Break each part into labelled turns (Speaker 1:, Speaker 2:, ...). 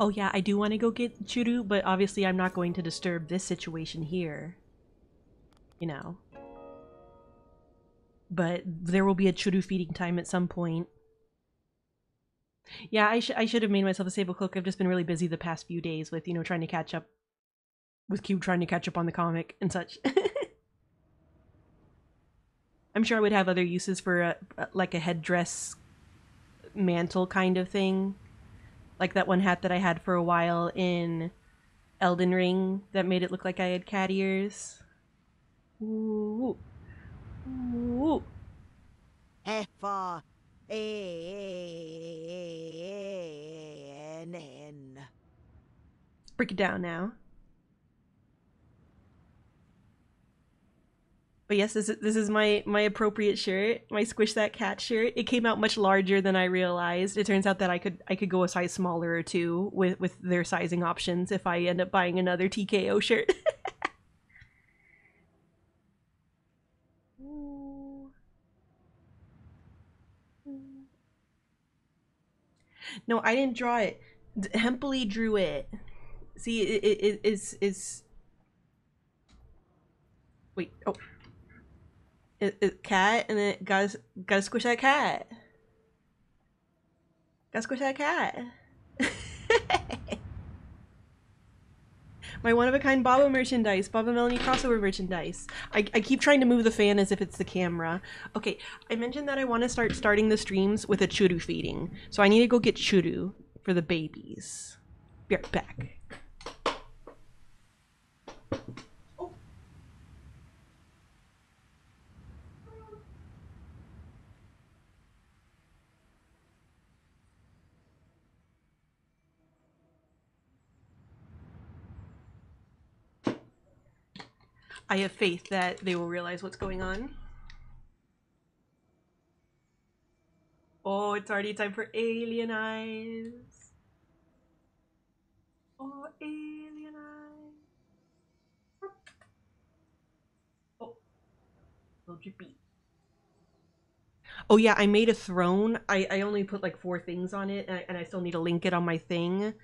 Speaker 1: Oh yeah, I do want to go get Churu, but obviously I'm not going to disturb this situation here. You know. But there will be a Churu feeding time at some point. Yeah, I, sh I should have made myself a Sable Cloak. I've just been really busy the past few days with, you know, trying to catch up. With Cube trying to catch up on the comic and such. I'm sure I would have other uses for a, like a headdress mantle kind of thing. Like that one hat that I had for a while in Elden Ring that made it look like I had cat ears. Ooh. Ooh.
Speaker 2: Heffa.
Speaker 1: Break it down now. But yes, this is, this is my my appropriate shirt, my squish that cat shirt. It came out much larger than I realized. It turns out that I could I could go a size smaller or two with with their sizing options if I end up buying another TKO shirt. no, I didn't draw it. Hempuli drew it. See, it, it, it is is. Wait. Oh it, it, cat and it gotta gotta squish that cat. Gotta squish that cat. My one of a kind Baba merchandise, Baba Melony crossover merchandise. I, I keep trying to move the fan as if it's the camera. Okay, I mentioned that I want to start starting the streams with a churu feeding. So I need to go get churu for the babies. Be right back. I have faith that they will realize what's going on. Oh, it's already time for alien eyes. Oh, alien eyes. Oh, little drippy. Oh yeah, I made a throne. I, I only put like four things on it, and I, and I still need to link it on my thing.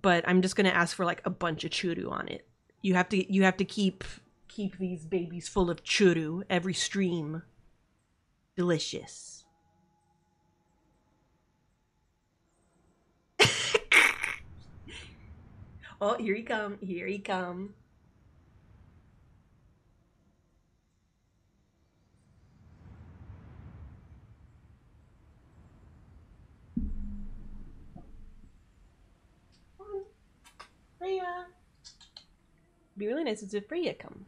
Speaker 1: But I'm just gonna ask for like a bunch of churu on it. You have to you have to keep keep these babies full of churu every stream. Delicious. oh, here he come. Here he come. Freya. Be really nice if Freya come.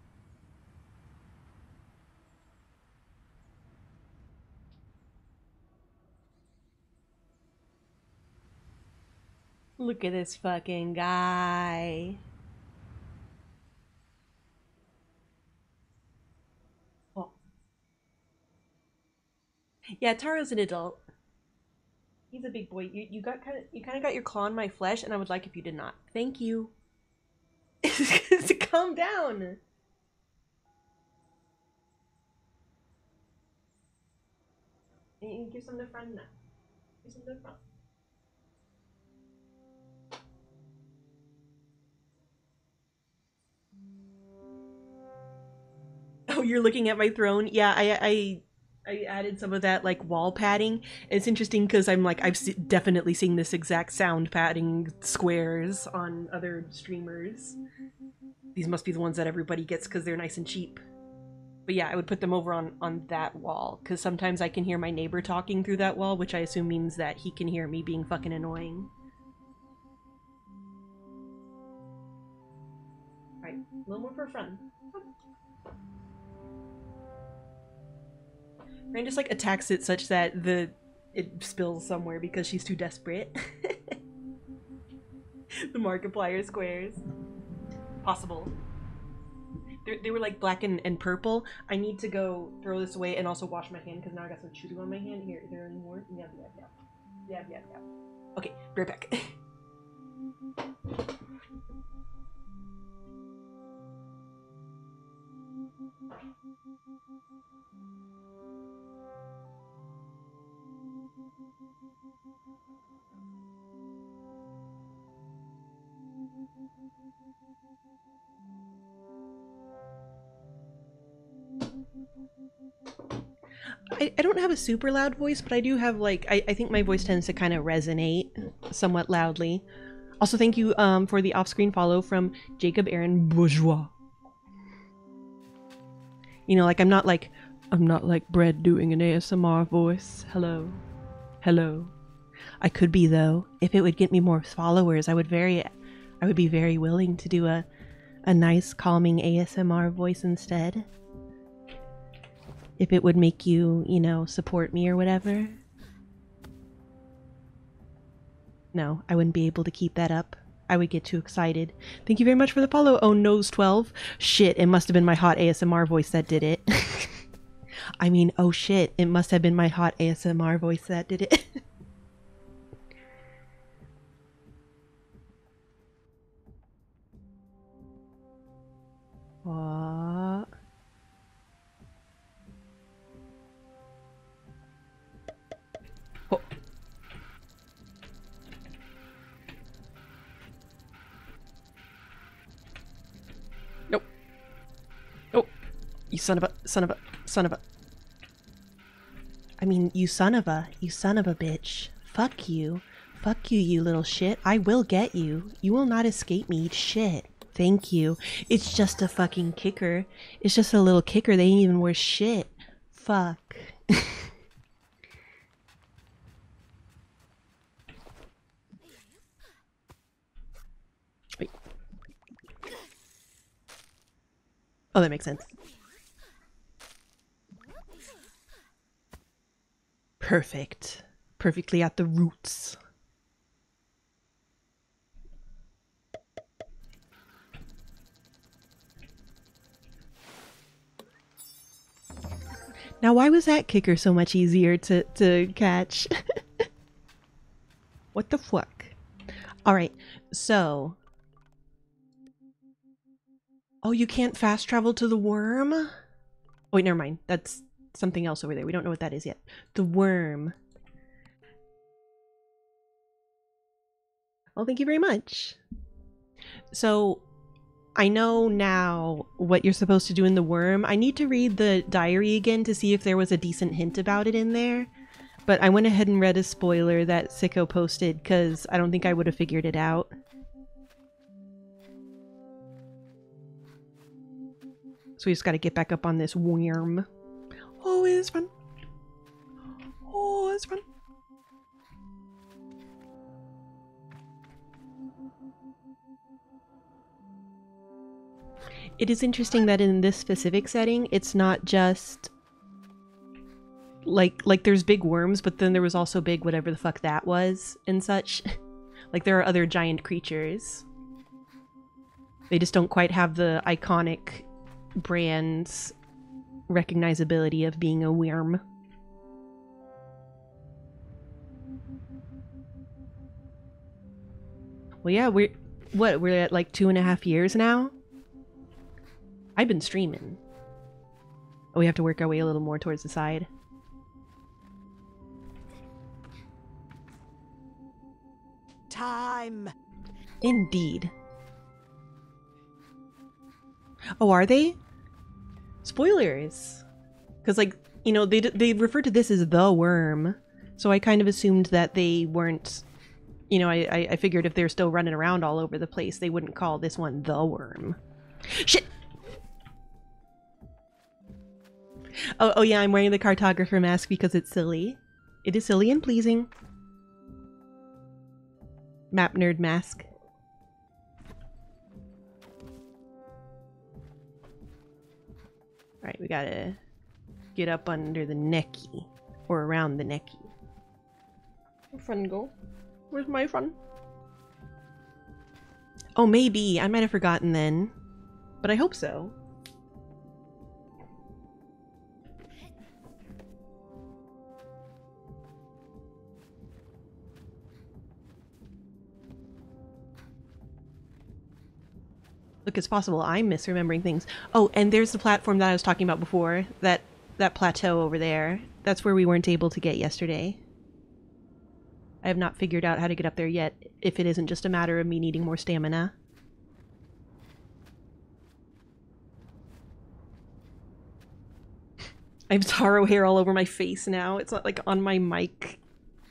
Speaker 1: Look at this fucking guy. Oh. Yeah, Taro's an adult. He's a big boy. You you got kind of you kind of got your claw on my flesh, and I would like if you did not. Thank you. Calm down. Give some to friend now. Give some to friend. Oh, you're looking at my throne? Yeah, I I I added some of that like wall padding. It's interesting because I'm like I've se definitely seen this exact sound padding squares on other streamers. These must be the ones that everybody gets because they're nice and cheap. But yeah, I would put them over on on that wall because sometimes I can hear my neighbor talking through that wall, which I assume means that he can hear me being fucking annoying. Alright, a little more for fun. Rain just like attacks it such that the it spills somewhere because she's too desperate. the Markiplier squares. Possible. They're, they were like black and, and purple. I need to go throw this away and also wash my hand because now I got some chewing on my hand. Here, is there any more? Yeah, yeah, yeah. Yeah, yeah, yeah. Okay, be right back. I, I don't have a super loud voice, but I do have like I, I think my voice tends to kind of resonate somewhat loudly. Also, thank you um, for the off-screen follow from Jacob Aaron Bourgeois. You know, like I'm not like I'm not like Bread doing an ASMR voice. Hello, hello. I could be though. If it would get me more followers, I would very, I would be very willing to do a, a nice calming ASMR voice instead if it would make you, you know, support me or whatever. No, I wouldn't be able to keep that up. I would get too excited. Thank you very much for the follow, Oh Nose 12. Shit, it must have been my hot ASMR voice that did it. I mean, oh shit, it must have been my hot ASMR voice that did it. what? Oh. Nope. Oh, you son of a, son of a, son of a. I mean, you son of a, you son of a bitch. Fuck you. Fuck you, you little shit. I will get you. You will not escape me, shit. Thank you. It's just a fucking kicker. It's just a little kicker. They ain't even worth shit. Fuck. Wait. Oh, that makes sense. Perfect. Perfectly at the roots. Now, why was that kicker so much easier to, to catch? what the fuck? Alright, so... Oh, you can't fast travel to the worm? Wait, never mind. That's something else over there. We don't know what that is yet. The worm. Well, thank you very much. So, I know now what you're supposed to do in the worm. I need to read the diary again to see if there was a decent hint about it in there. But I went ahead and read a spoiler that Sicko posted because I don't think I would have figured it out. So we just got to get back up on this worm. Fun. Oh, it's fun. It is interesting that in this specific setting, it's not just like like there's big worms, but then there was also big whatever the fuck that was and such. like there are other giant creatures. They just don't quite have the iconic brand's recognizability of being a worm. Well, yeah, we're what we're at like two and a half years now. I've been streaming. Oh, we have to work our way a little more towards the side.
Speaker 2: Time.
Speaker 1: Indeed. Oh, are they? Spoilers. Because, like, you know, they, they refer to this as the worm. So I kind of assumed that they weren't, you know, I, I figured if they're still running around all over the place, they wouldn't call this one the worm. Shit! Oh, oh yeah, I'm wearing the cartographer mask because it's silly. It is silly and pleasing. Map nerd mask. Alright, we gotta get up under the necky. Or around the necky. Fun go? Where's my fun? Oh, maybe. I might have forgotten then. But I hope so. Look, it's possible I'm misremembering things. Oh, and there's the platform that I was talking about before. That that plateau over there. That's where we weren't able to get yesterday. I have not figured out how to get up there yet, if it isn't just a matter of me needing more stamina. I have taro hair all over my face now. It's not like on my mic,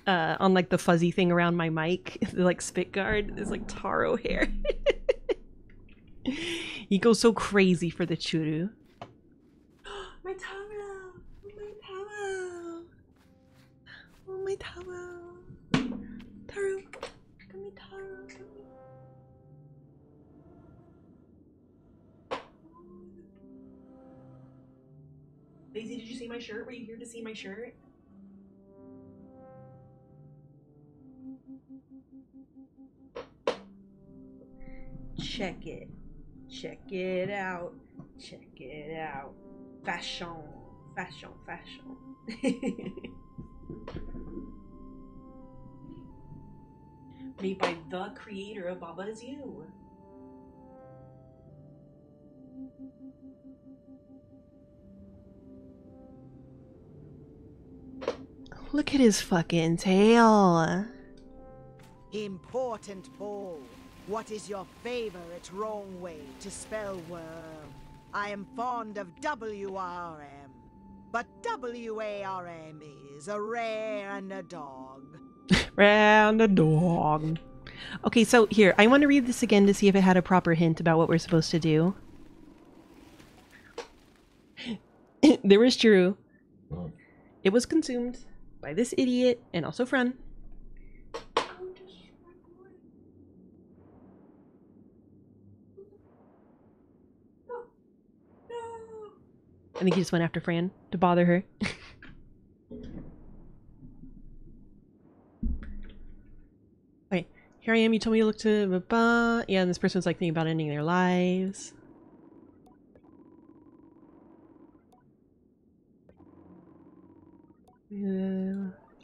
Speaker 1: uh, on like the fuzzy thing around my mic, the like spit guard. There's like taro hair. he goes so crazy for the churu. my taro! My taro! Oh, my taro! Taro! Come here, taro! Come here. Lazy, did you see my shirt? Were you here to see my shirt? Check it. Check it out. Check it out. Fashion. Fashion. Fashion. Made by the creator of Baba Is You. Look at his fucking tail.
Speaker 2: Important Paul. What is your favorite wrong way to spell worm? I am fond of W-R-M. But W-A-R-M is a rare and a dog.
Speaker 1: Round a dog. Okay, so here, I want to read this again to see if it had a proper hint about what we're supposed to do. there was Drew. It was consumed by this idiot and also Fran. I think he just went after Fran to bother her. okay, here I am. You told me to look to. Ba -ba. Yeah, and this person's like thinking about ending their lives.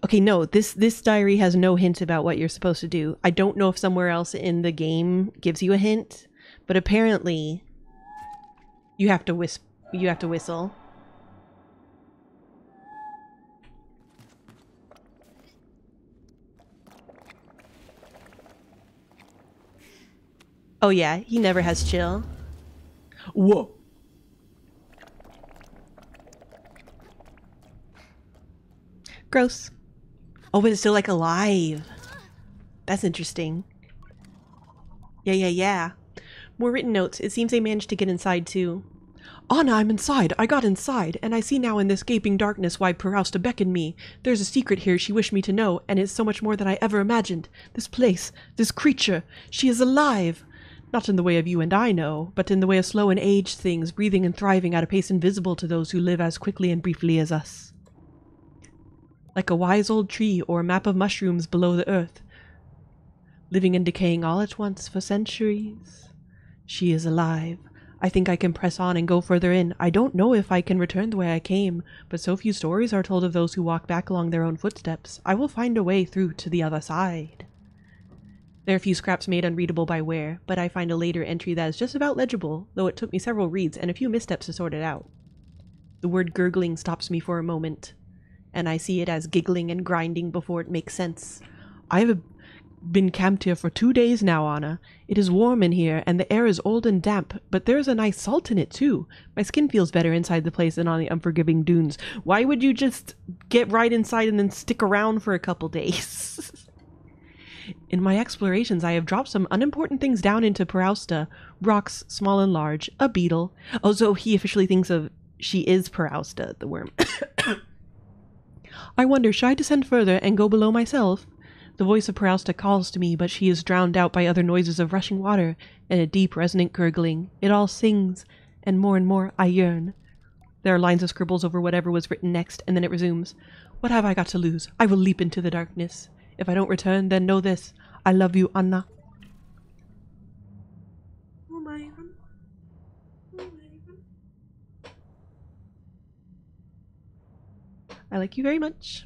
Speaker 1: Okay, no, this this diary has no hint about what you're supposed to do. I don't know if somewhere else in the game gives you a hint, but apparently you have to whisper you have to whistle. Oh yeah, he never has chill. Whoa. Gross. Oh, but it's still like alive. That's interesting. Yeah, yeah, yeah. More written notes. It seems they managed to get inside too. Anna, I'm inside. I got inside, and I see now in this gaping darkness why Perausta beckoned me. There's a secret here she wished me to know, and it's so much more than I ever imagined. This place, this creature, she is alive. Not in the way of you and I know, but in the way of slow and aged things, breathing and thriving at a pace invisible to those who live as quickly and briefly as us. Like a wise old tree or a map of mushrooms below the earth, living and decaying all at once for centuries. She is alive. I think I can press on and go further in. I don't know if I can return the way I came, but so few stories are told of those who walk back along their own footsteps. I will find a way through to the other side. There are a few scraps made unreadable by wear, but I find a later entry that is just about legible, though it took me several reads and a few missteps to sort it out. The word gurgling stops me for a moment, and I see it as giggling and grinding before it makes sense. I have been camped here for two days now, Anna. It is warm in here, and the air is old and damp, but there is a nice salt in it, too. My skin feels better inside the place than on the unforgiving dunes. Why would you just get right inside and then stick around for a couple days? in my explorations, I have dropped some unimportant things down into Perausta rocks, small and large, a beetle. Oh, so he officially thinks of she is Perausta, the worm. I wonder, should I descend further and go below myself? The voice of Perausta calls to me, but she is drowned out by other noises of rushing water and a deep, resonant gurgling. It all sings, and more and more I yearn. There are lines of scribbles over whatever was written next, and then it resumes. What have I got to lose? I will leap into the darkness. If I don't return, then know this. I love you, Anna. Oh my. Oh my. I like you very much.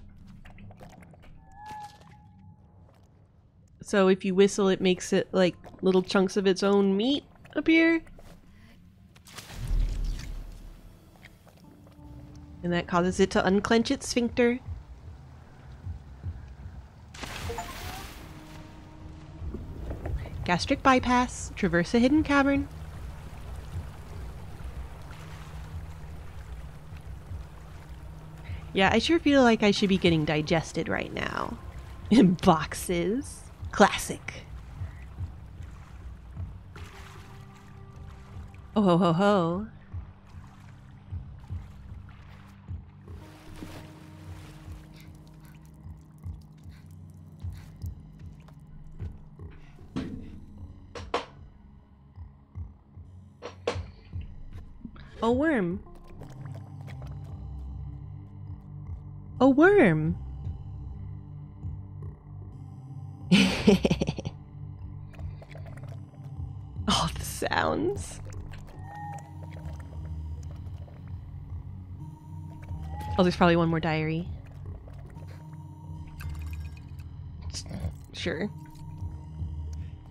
Speaker 1: So if you whistle, it makes it like little chunks of its own meat appear. And that causes it to unclench its sphincter. Gastric bypass. Traverse a hidden cavern. Yeah, I sure feel like I should be getting digested right now. In boxes. Classic. Oh ho ho ho. A worm. A worm. oh, the sounds. Oh, there's probably one more diary. Sure.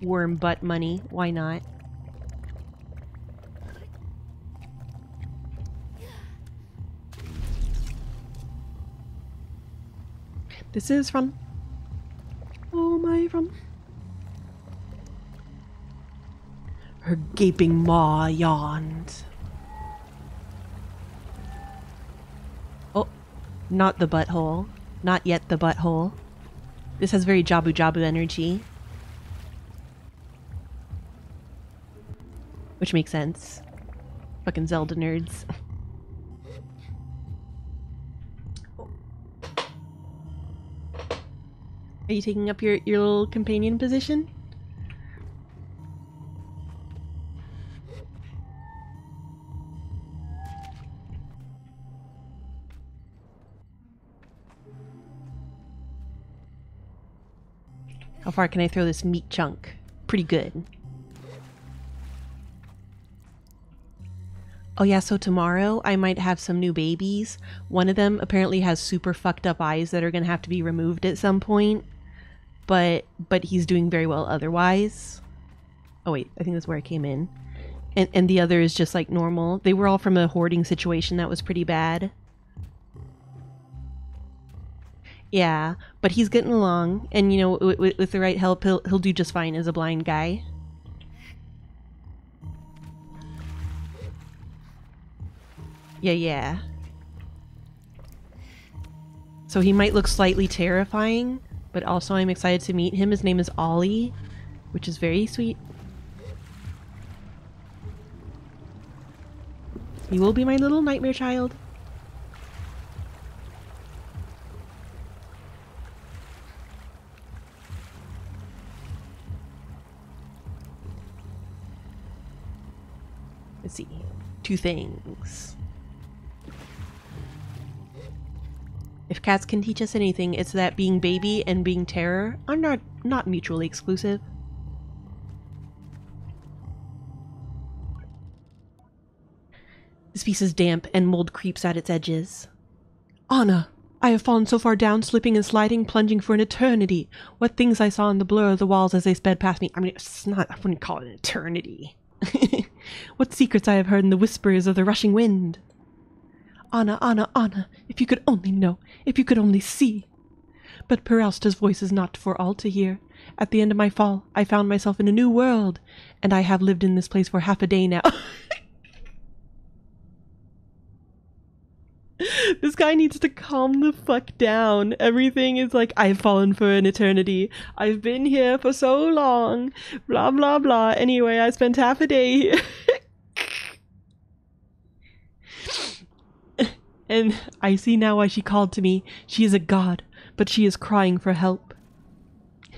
Speaker 1: Worm butt money. Why not? This is from. My, from. Her gaping maw yawned. Oh, not the butthole. Not yet the butthole. This has very Jabu Jabu energy. Which makes sense. Fucking Zelda nerds. Are you taking up your, your little companion position? How far can I throw this meat chunk? Pretty good. Oh yeah, so tomorrow I might have some new babies. One of them apparently has super fucked up eyes that are to have to be removed at some point. But but he's doing very well otherwise. Oh wait, I think that's where I came in. And and the other is just like normal. They were all from a hoarding situation that was pretty bad. Yeah, but he's getting along, and you know, with, with the right help, he'll he'll do just fine as a blind guy. Yeah, yeah. So he might look slightly terrifying, but also I'm excited to meet him. His name is Ollie, which is very sweet. You will be my little nightmare child. Let's see. Two things. Cats can teach us anything, it's that being baby and being terror are not, not mutually exclusive. This piece is damp and mold creeps at its edges. Anna, I have fallen so far down, slipping and sliding, plunging for an eternity. What things I saw in the blur of the walls as they sped past me. I mean, it's not, I wouldn't call it an eternity. what secrets I have heard in the whispers of the rushing wind. Anna, Anna, Anna, if you could only know, if you could only see. But Perausta's voice is not for all to hear. At the end of my fall, I found myself in a new world, and I have lived in this place for half a day now. this guy needs to calm the fuck down. Everything is like, I've fallen for an eternity. I've been here for so long. Blah, blah, blah. Anyway, I spent half a day here. and I see now why she called to me. She is a god, but she is crying for help.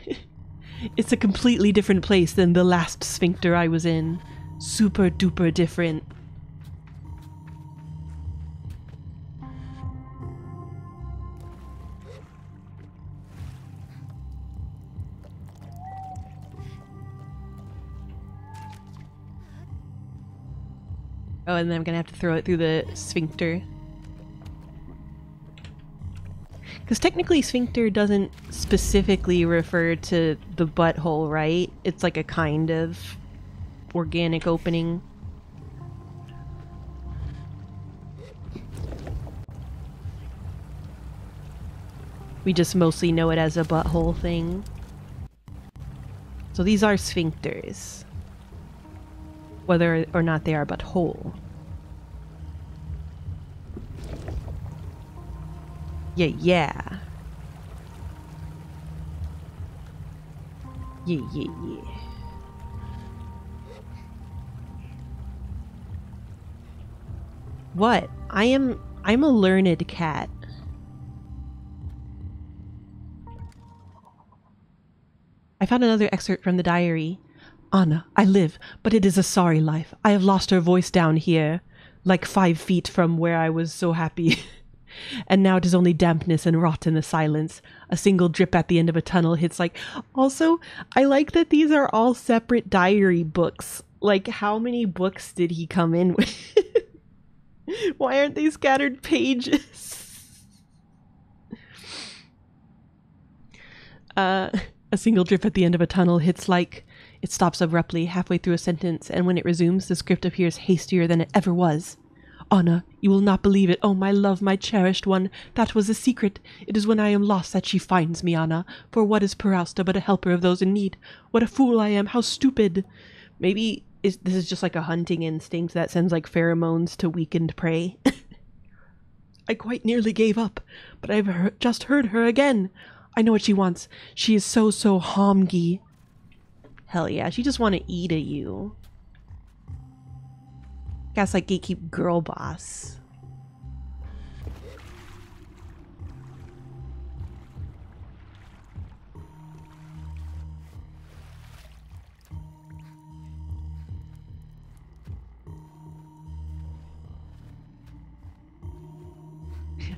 Speaker 1: it's a completely different place than the last sphincter I was in. Super duper different. Oh, and then I'm gonna have to throw it through the sphincter. Because technically, sphincter doesn't specifically refer to the butthole, right? It's like a kind of organic opening. We just mostly know it as a butthole thing. So these are sphincters. Whether or not they are but Yeah, yeah. Yeah, yeah, yeah. What? I am I'm a learned cat. I found another excerpt from the diary. Anna, I live, but it is a sorry life. I have lost her voice down here, like five feet from where I was so happy. and now it is only dampness and rot in the silence. A single drip at the end of a tunnel hits like. Also, I like that these are all separate diary books. Like, how many books did he come in with? Why aren't they scattered pages? uh, a single drip at the end of a tunnel hits like. It stops abruptly halfway through a sentence, and when it resumes, the script appears hastier than it ever was. Anna, you will not believe it. Oh, my love, my cherished one. That was a secret. It is when I am lost that she finds me, Anna. For what is Perausta but a helper of those in need? What a fool I am. How stupid. Maybe is, this is just like a hunting instinct that sends like pheromones to weakened prey. I quite nearly gave up, but I've he- just heard her again. I know what she wants. She is so, so homgy. Hell yeah, she just want to eat at you. Gaslight gatekeep girl boss.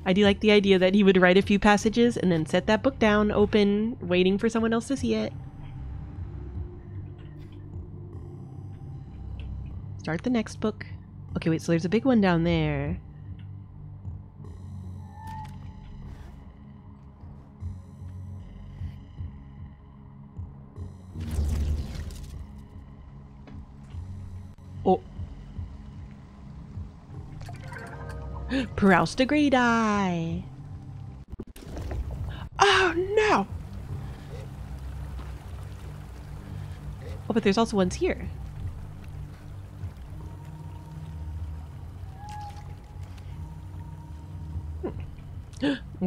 Speaker 1: I do like the idea that he would write a few passages and then set that book down, open, waiting for someone else to see it. Start the next book. Okay, wait, so there's a big one down there. Oh. Perausta Great Eye. Oh no! Oh, but there's also ones here.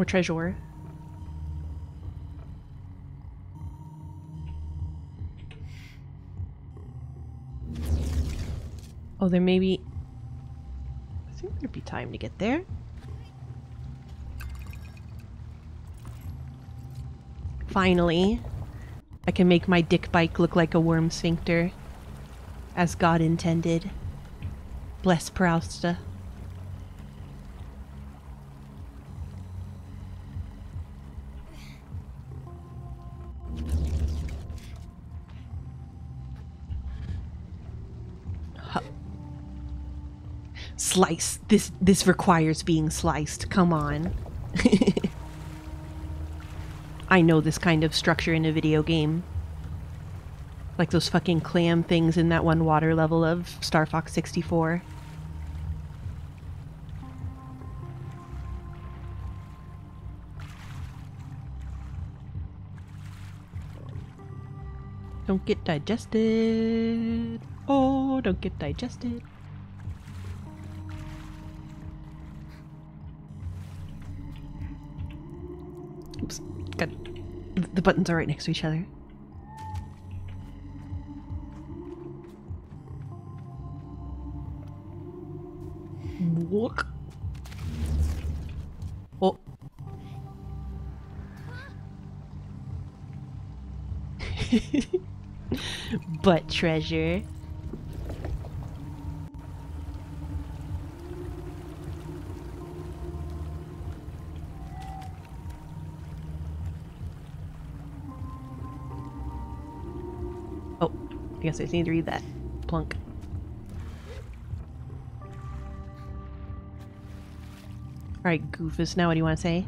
Speaker 1: More treasure. Oh, there may be... I think there'd be time to get there. Finally, I can make my dick bike look like a worm sphincter. As God intended. Bless Perausta. Slice. This this requires being sliced. Come on. I know this kind of structure in a video game. Like those fucking clam things in that one water level of Star Fox 64. Don't get digested. Oh, don't get digested. The buttons are right next to each other. Walk. Oh. Butt treasure. I just need to read that. Plunk. Alright, Goofus, now what do you want to say?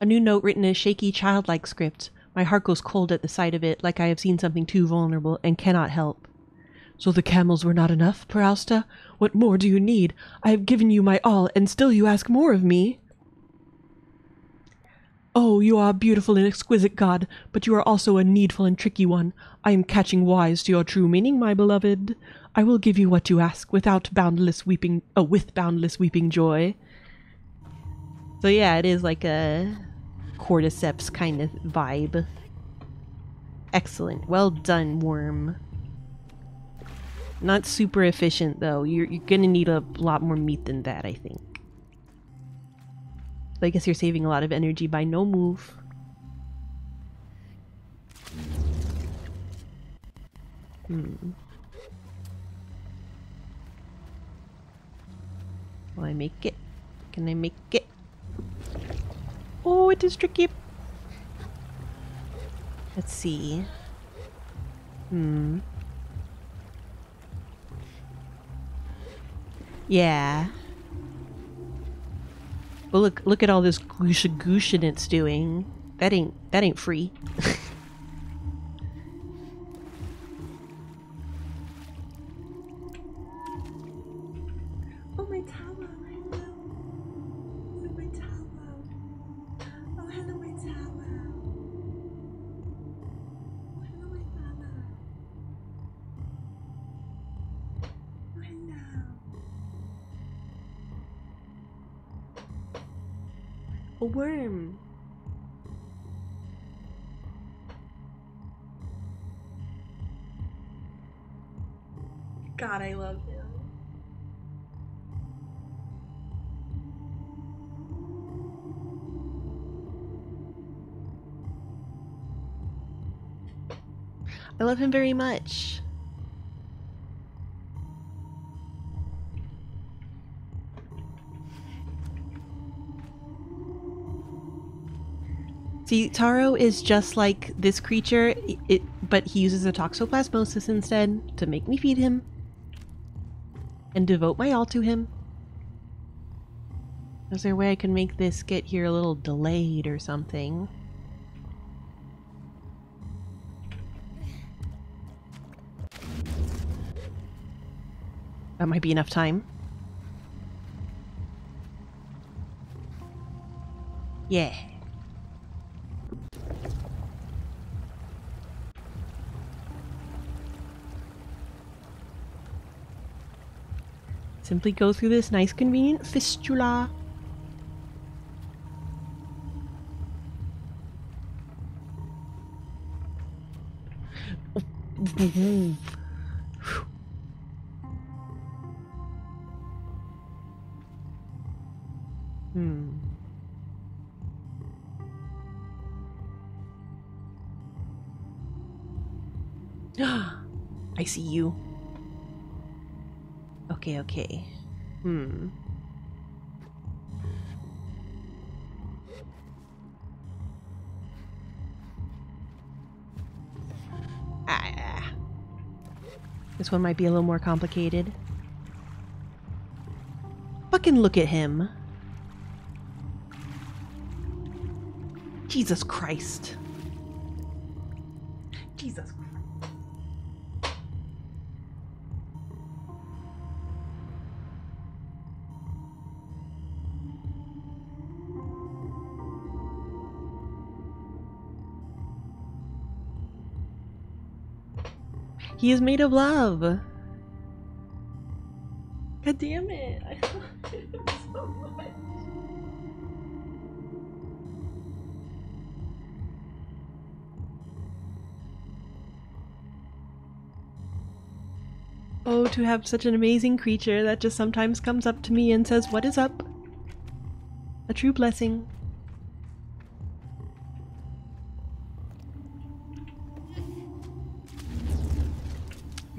Speaker 1: A new note written in a shaky, childlike script. My heart goes cold at the sight of it, like I have seen something too vulnerable and cannot help. So the camels were not enough, Perausta? What more do you need? I have given you my all, and still you ask more of me? Oh, you are a beautiful and exquisite god, but you are also a needful and tricky one. I am catching wise to your true meaning, my beloved. I will give you what you ask without boundless weeping, oh, with boundless weeping joy. So yeah, it is like a cordyceps kind of vibe. Excellent. Well done, worm. Not super efficient though. You're, you're gonna need a lot more meat than that, I think. I guess you're saving a lot of energy by no move. Hmm. Will I make it? Can I make it? Oh, it is tricky. Let's see. Hmm. Yeah. Look, look at all this goosha gooshin it's doing. That ain't, that ain't free. worm.
Speaker 3: God, I love him.
Speaker 1: I love him very much. See, Taro is just like this creature, it, but he uses a toxoplasmosis instead to make me feed him and devote my all to him. Is there a way I can make this get here a little delayed or something? That might be enough time. Yeah. Simply go through this nice convenient fistula. Hmm. I see you. Okay, okay. Hmm. Ah. This one might be a little more complicated. Fucking look at him. Jesus Christ. Jesus Christ. He is made of love.
Speaker 3: God damn it. I love him so much.
Speaker 1: Oh, to have such an amazing creature that just sometimes comes up to me and says, What is up? A true blessing.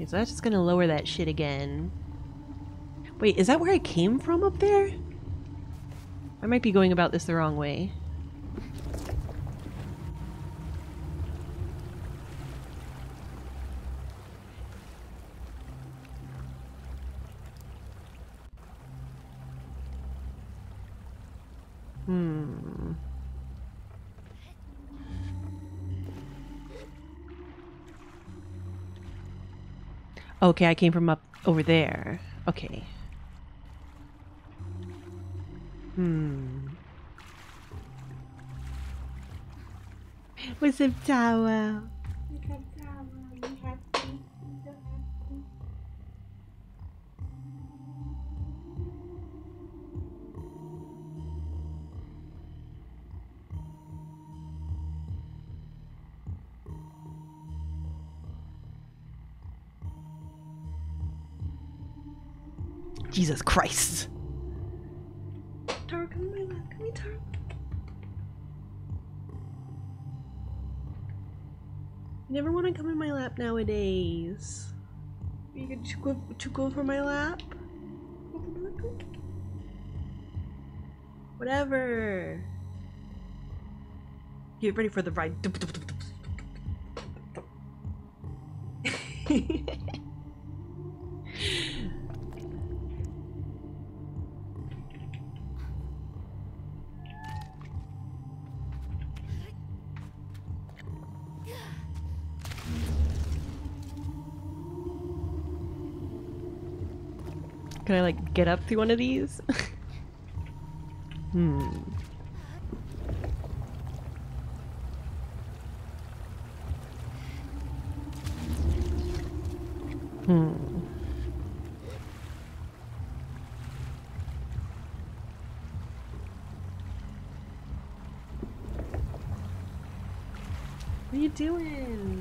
Speaker 1: So that's just gonna lower that shit again. Wait, is that where I came from up there? I might be going about this the wrong way. Okay, I came from up over there. Okay. Hmm. What's up,
Speaker 3: Tower. You
Speaker 1: Jesus Christ. Taro, come my lap. Come here, Taro. You never want to come in my lap nowadays. You get to go, to go for my lap? Whatever. Get ready for the ride. Get up through one of these? hmm. Hmm. What are you doing?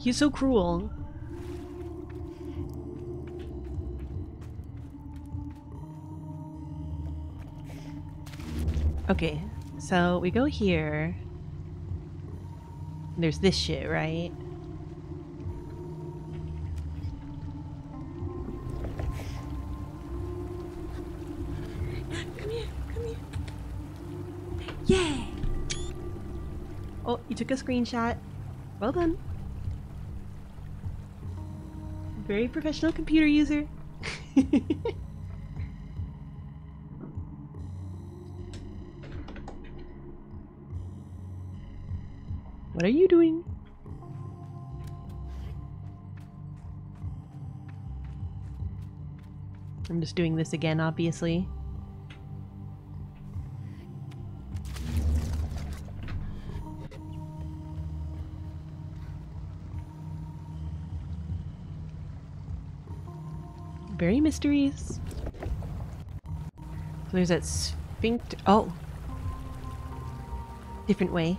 Speaker 1: He's so cruel. Okay, so we go here. There's this shit, right?
Speaker 3: Come here. Come here.
Speaker 1: Yeah! Oh, you took a screenshot. Well done. Very professional computer user. what are you doing? I'm just doing this again, obviously. So there's that sphincter. Oh. Different way.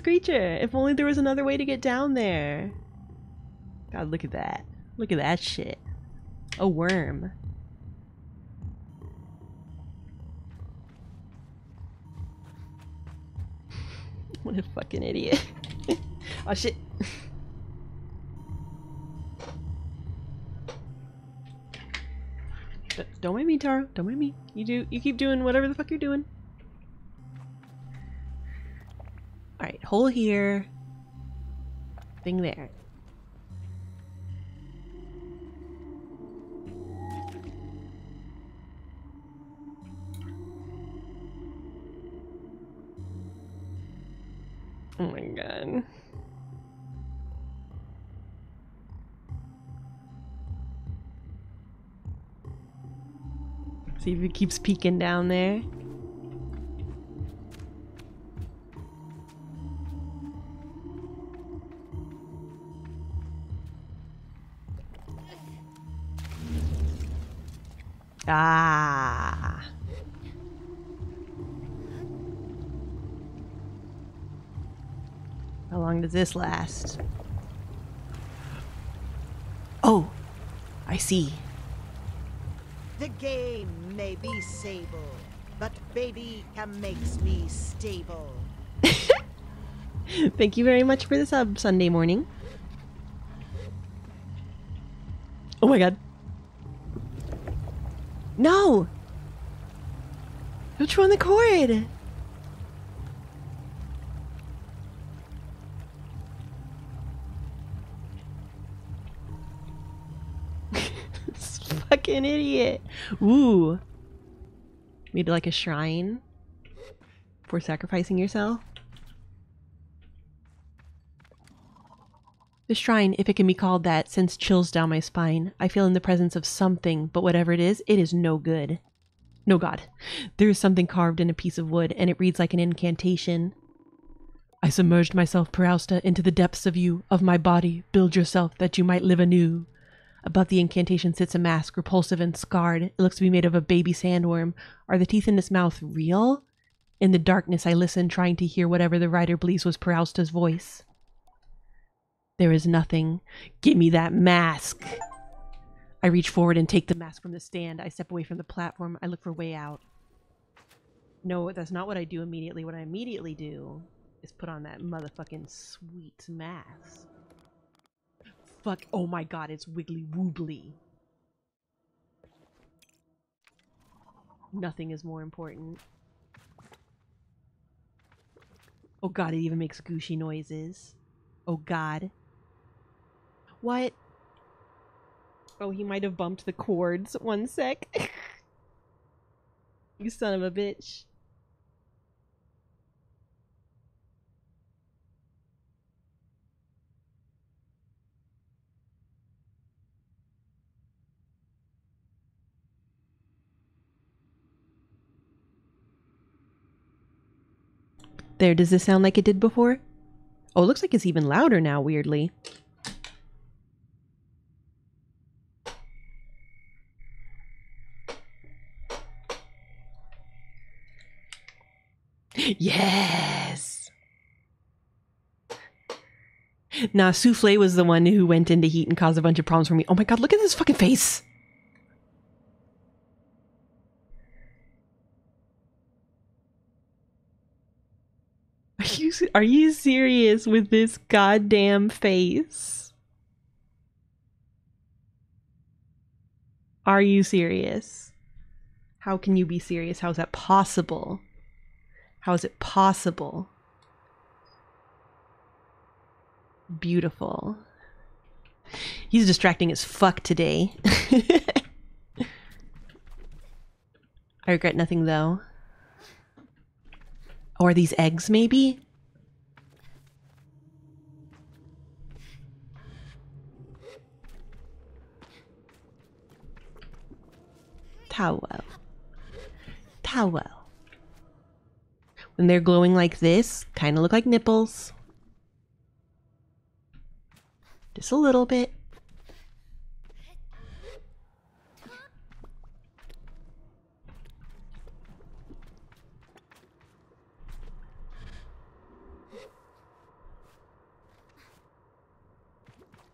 Speaker 1: Creature. If only there was another way to get down there. God, look at that. Look at that shit. A worm. what a fucking idiot. oh shit. Don't mind me, Taro. Don't mind me. You do. You keep doing whatever the fuck you're doing. Hole here. Thing there. Oh my god. See if it keeps peeking down there. Does this last? Oh, I see.
Speaker 2: The game may be sable, but baby can makes me stable.
Speaker 1: Thank you very much for the sub Sunday morning. Oh my god. No! Don't throw on the cord! Fucking idiot. Ooh. Maybe like a shrine for sacrificing yourself. The shrine, if it can be called that, sends chills down my spine. I feel in the presence of something, but whatever it is, it is no good. No god. There is something carved in a piece of wood, and it reads like an incantation. I submerged myself, Perausta, into the depths of you, of my body. Build yourself, that you might live anew. Above the incantation sits a mask, repulsive and scarred. It looks to be made of a baby sandworm. Are the teeth in its mouth real? In the darkness, I listen, trying to hear whatever the writer believes was Perausta's voice. There is nothing. Give me that mask. I reach forward and take the mask from the stand. I step away from the platform. I look for a way out. No, that's not what I do immediately. What I immediately do is put on that motherfucking sweet mask. Fuck. Oh my god, it's Wiggly Woobly. Nothing is more important. Oh god, it even makes gooshy noises. Oh god. What? Oh, he might have bumped the cords. One sec. you son of a bitch. There, does this sound like it did before? Oh, it looks like it's even louder now, weirdly. Yes! Nah, Souffle was the one who went into heat and caused a bunch of problems for me. Oh my god, look at this fucking face! Are you serious with this goddamn face? Are you serious? How can you be serious? How is that possible? How is it possible? Beautiful. He's distracting as fuck today. I regret nothing though. Or these eggs, maybe? Towel. Towel. When they're glowing like this, kind of look like nipples. Just a little bit.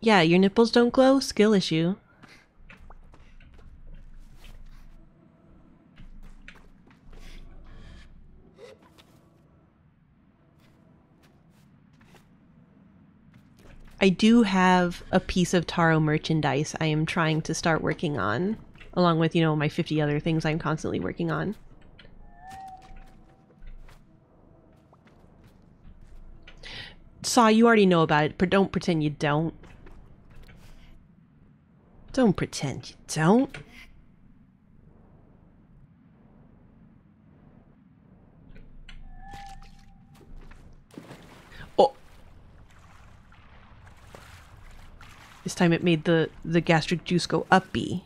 Speaker 1: Yeah, your nipples don't glow? Skill issue. I do have a piece of Taro merchandise I am trying to start working on, along with, you know, my 50 other things I'm constantly working on. Saw, you already know about it, but don't pretend you don't. Don't pretend you don't. Oh. This time it made the, the gastric juice go uppy.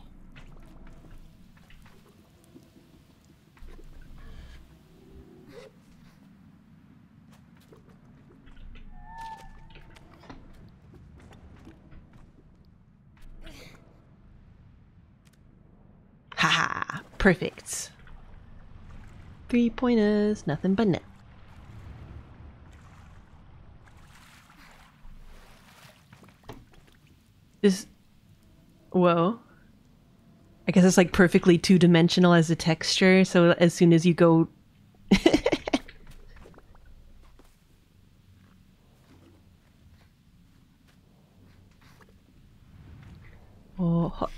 Speaker 1: Haha, perfect. Three pointers, nothing but net. Is whoa. I guess it's like perfectly two dimensional as a texture, so as soon as you go Oh, ho-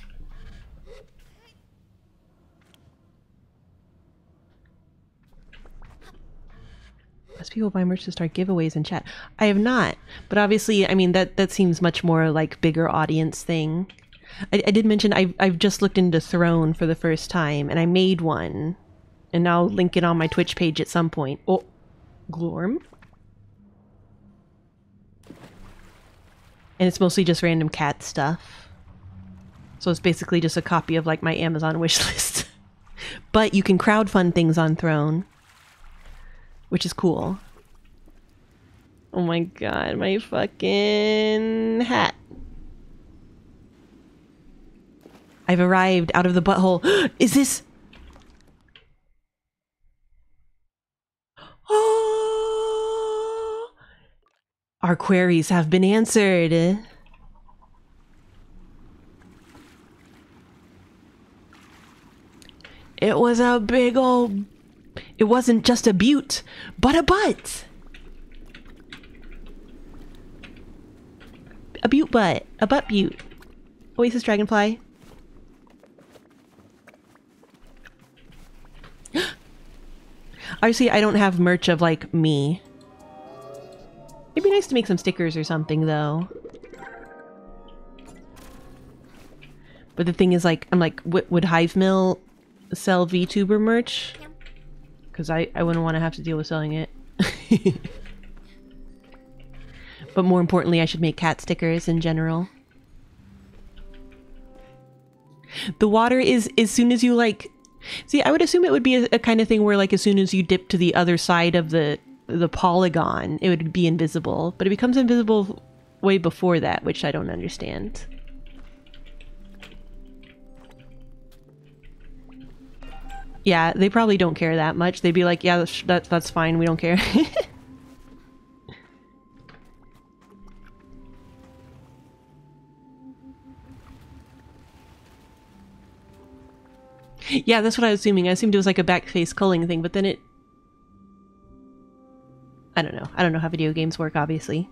Speaker 1: people buy merch to start giveaways and chat. I have not, but obviously, I mean that that seems much more like bigger audience thing. I, I did mention I've I've just looked into Throne for the first time, and I made one, and I'll link it on my Twitch page at some point. Oh, Glorm. And it's mostly just random cat stuff. So it's basically just a copy of like my Amazon wish list. but you can crowdfund things on Throne, which is cool. Oh my god, my fucking hat. I've arrived out of the butthole. is this? Oh! Our queries have been answered. It was a big old. It wasn't just a butte, but a butt. A butte butt. A butt butte. Oasis Dragonfly. Obviously, I don't have merch of like me. It'd be nice to make some stickers or something, though. But the thing is, like, I'm like, w would Hive Mill sell VTuber merch? Because I, I wouldn't want to have to deal with selling it. but more importantly, I should make cat stickers in general. The water is, as soon as you, like... See, I would assume it would be a, a kind of thing where, like, as soon as you dip to the other side of the the polygon, it would be invisible. But it becomes invisible way before that, which I don't understand. Yeah, they probably don't care that much. They'd be like, yeah, that's, that's fine. We don't care. yeah, that's what I was assuming. I assumed it was like a backface culling thing, but then it... I don't know. I don't know how video games work, obviously.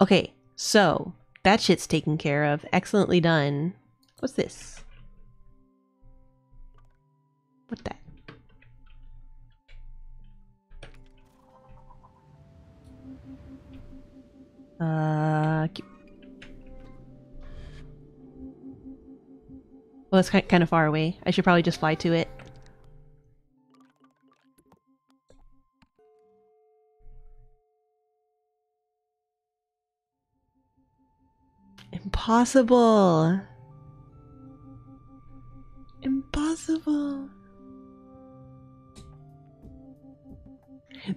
Speaker 1: Okay, so that shit's taken care of. Excellently done. What's this? What that? Uh, well, it's kind of far away. I should probably just fly to it. Impossible. Impossible.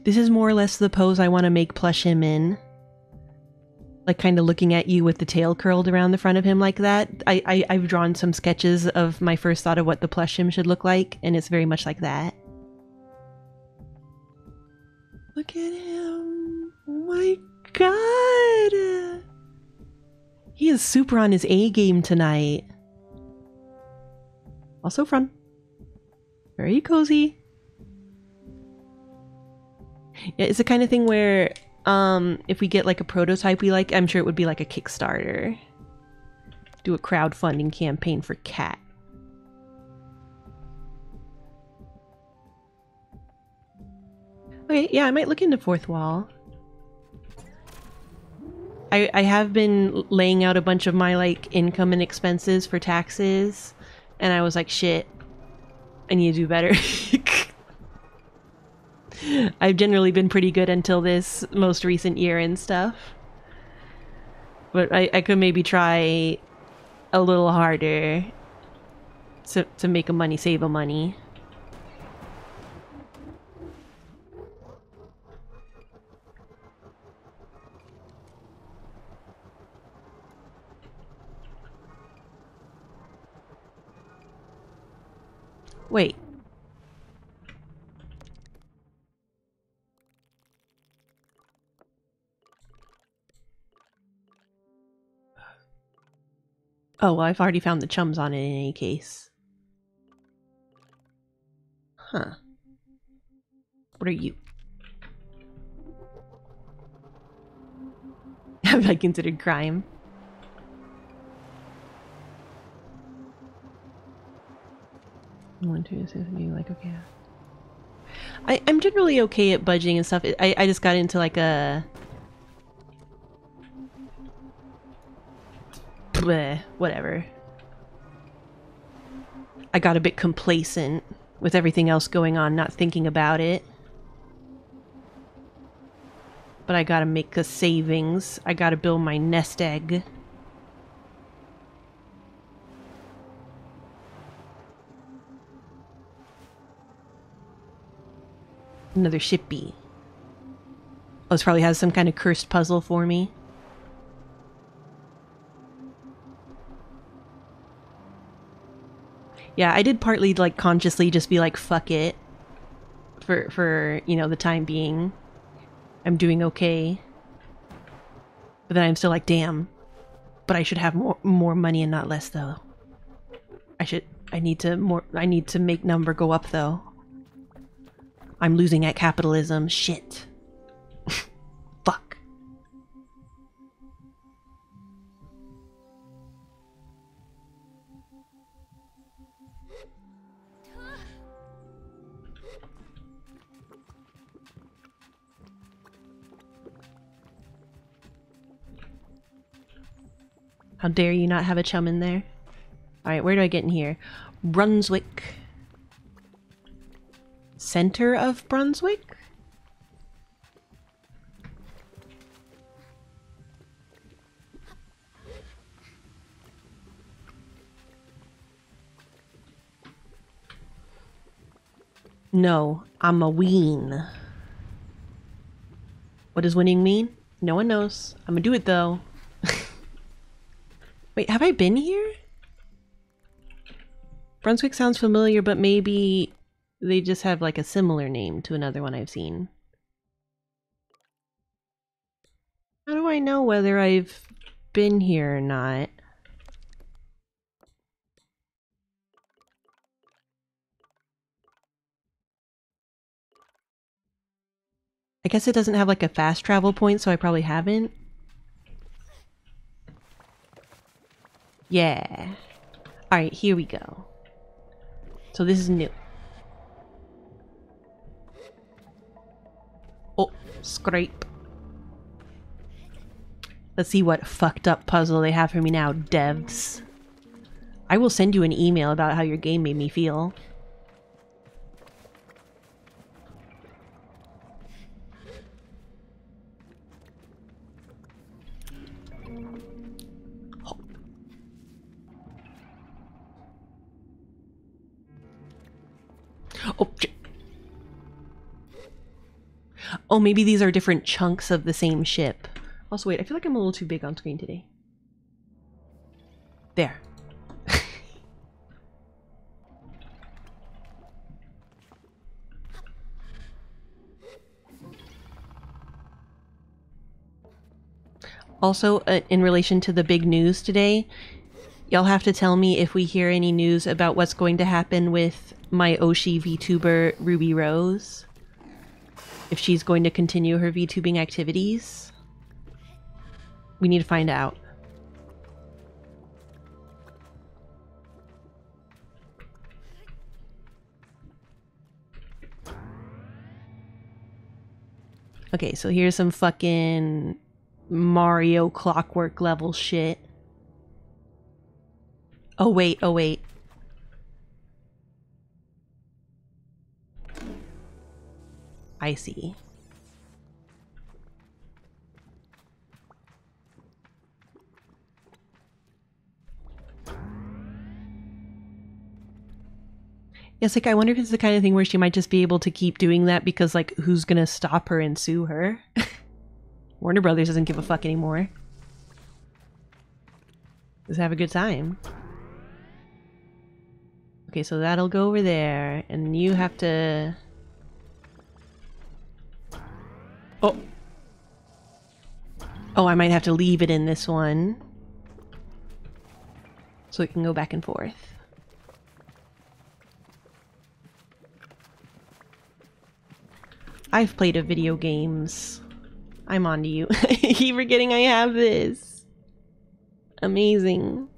Speaker 1: This is more or less the pose I want to make plush him in. Like kind of looking at you with the tail curled around the front of him like that. I, I I've drawn some sketches of my first thought of what the plush him should look like, and it's very much like that. Look at him. Oh my god. He is super on his A game tonight. Also fun. Very cozy. Yeah, it's the kind of thing where um if we get like a prototype we like, I'm sure it would be like a Kickstarter. Do a crowdfunding campaign for cat. Okay, yeah, I might look into Fourthwall. I, I have been laying out a bunch of my like income and expenses for taxes and I was like shit I need to do better I've generally been pretty good until this most recent year and stuff but I, I could maybe try a little harder to, to make a money save a money Wait. Oh, well, I've already found the chums on it in any case. Huh. What are you? Have I considered crime? One, two, six, like okay. I, I'm generally okay at budging and stuff. I, I just got into like a... Bleh, whatever. I got a bit complacent with everything else going on, not thinking about it. But I gotta make a savings. I gotta build my nest egg. Another shippy. Oh, this probably has some kind of cursed puzzle for me. Yeah, I did partly like consciously just be like fuck it for for, you know, the time being. I'm doing okay. But then I'm still like, damn. But I should have more more money and not less though. I should I need to more I need to make number go up though. I'm losing at capitalism. Shit. How dare you not have a chum in there? Alright, where do I get in here? Brunswick. Center of Brunswick? No, I'm a ween. What does winning mean? No one knows. I'm gonna do it though. Wait, have I been here? Brunswick sounds familiar, but maybe they just have like a similar name to another one I've seen. How do I know whether I've been here or not? I guess it doesn't have like a fast travel point, so I probably haven't. Yeah. Alright, here we go. So this is new. Oh, scrape. Let's see what fucked up puzzle they have for me now, devs. I will send you an email about how your game made me feel. Oh, oh, maybe these are different chunks of the same ship. Also, wait, I feel like I'm a little too big on screen today. There. also, uh, in relation to the big news today, y'all have to tell me if we hear any news about what's going to happen with my Oshi VTuber Ruby Rose. If she's going to continue her VTubing activities. We need to find out. Okay, so here's some fucking Mario clockwork level shit. Oh wait, oh wait. I see. Yes, like I wonder if it's the kind of thing where she might just be able to keep doing that because like who's gonna stop her and sue her? Warner Brothers doesn't give a fuck anymore. Just have a good time. Okay, so that'll go over there, and you have to... Oh! Oh, I might have to leave it in this one. So it can go back and forth. I've played a video games. I'm on to you. Keep forgetting I have this. Amazing.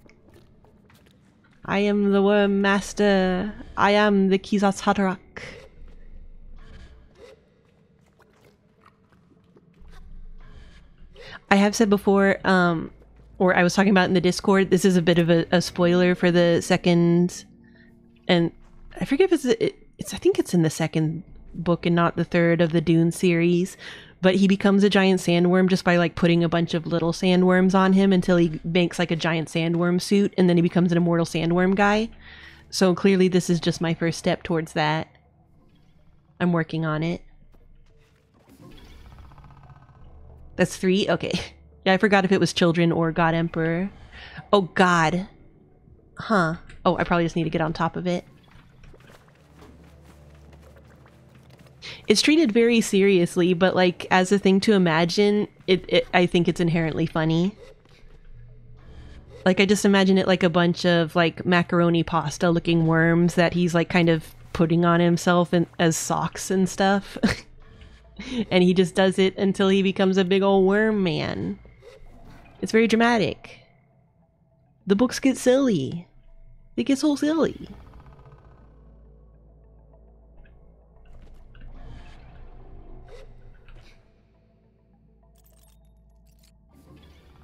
Speaker 1: I am the worm master. I am the Kwisatz Haderach. I have said before, um, or I was talking about in the Discord. This is a bit of a, a spoiler for the second, and I forget if it's it, it's I think it's in the second book and not the third of the Dune series. But he becomes a giant sandworm just by like putting a bunch of little sandworms on him until he makes like a giant sandworm suit, and then he becomes an immortal sandworm guy. So clearly, this is just my first step towards that. I'm working on it. That's three? Okay. Yeah, I forgot if it was children or God Emperor. Oh, God. Huh. Oh, I probably just need to get on top of it. It's treated very seriously, but like as a thing to imagine, it, it I think it's inherently funny. Like I just imagine it like a bunch of like macaroni pasta looking worms that he's like kind of putting on himself and as socks and stuff. and he just does it until he becomes a big old worm man. It's very dramatic. The books get silly. They get so silly.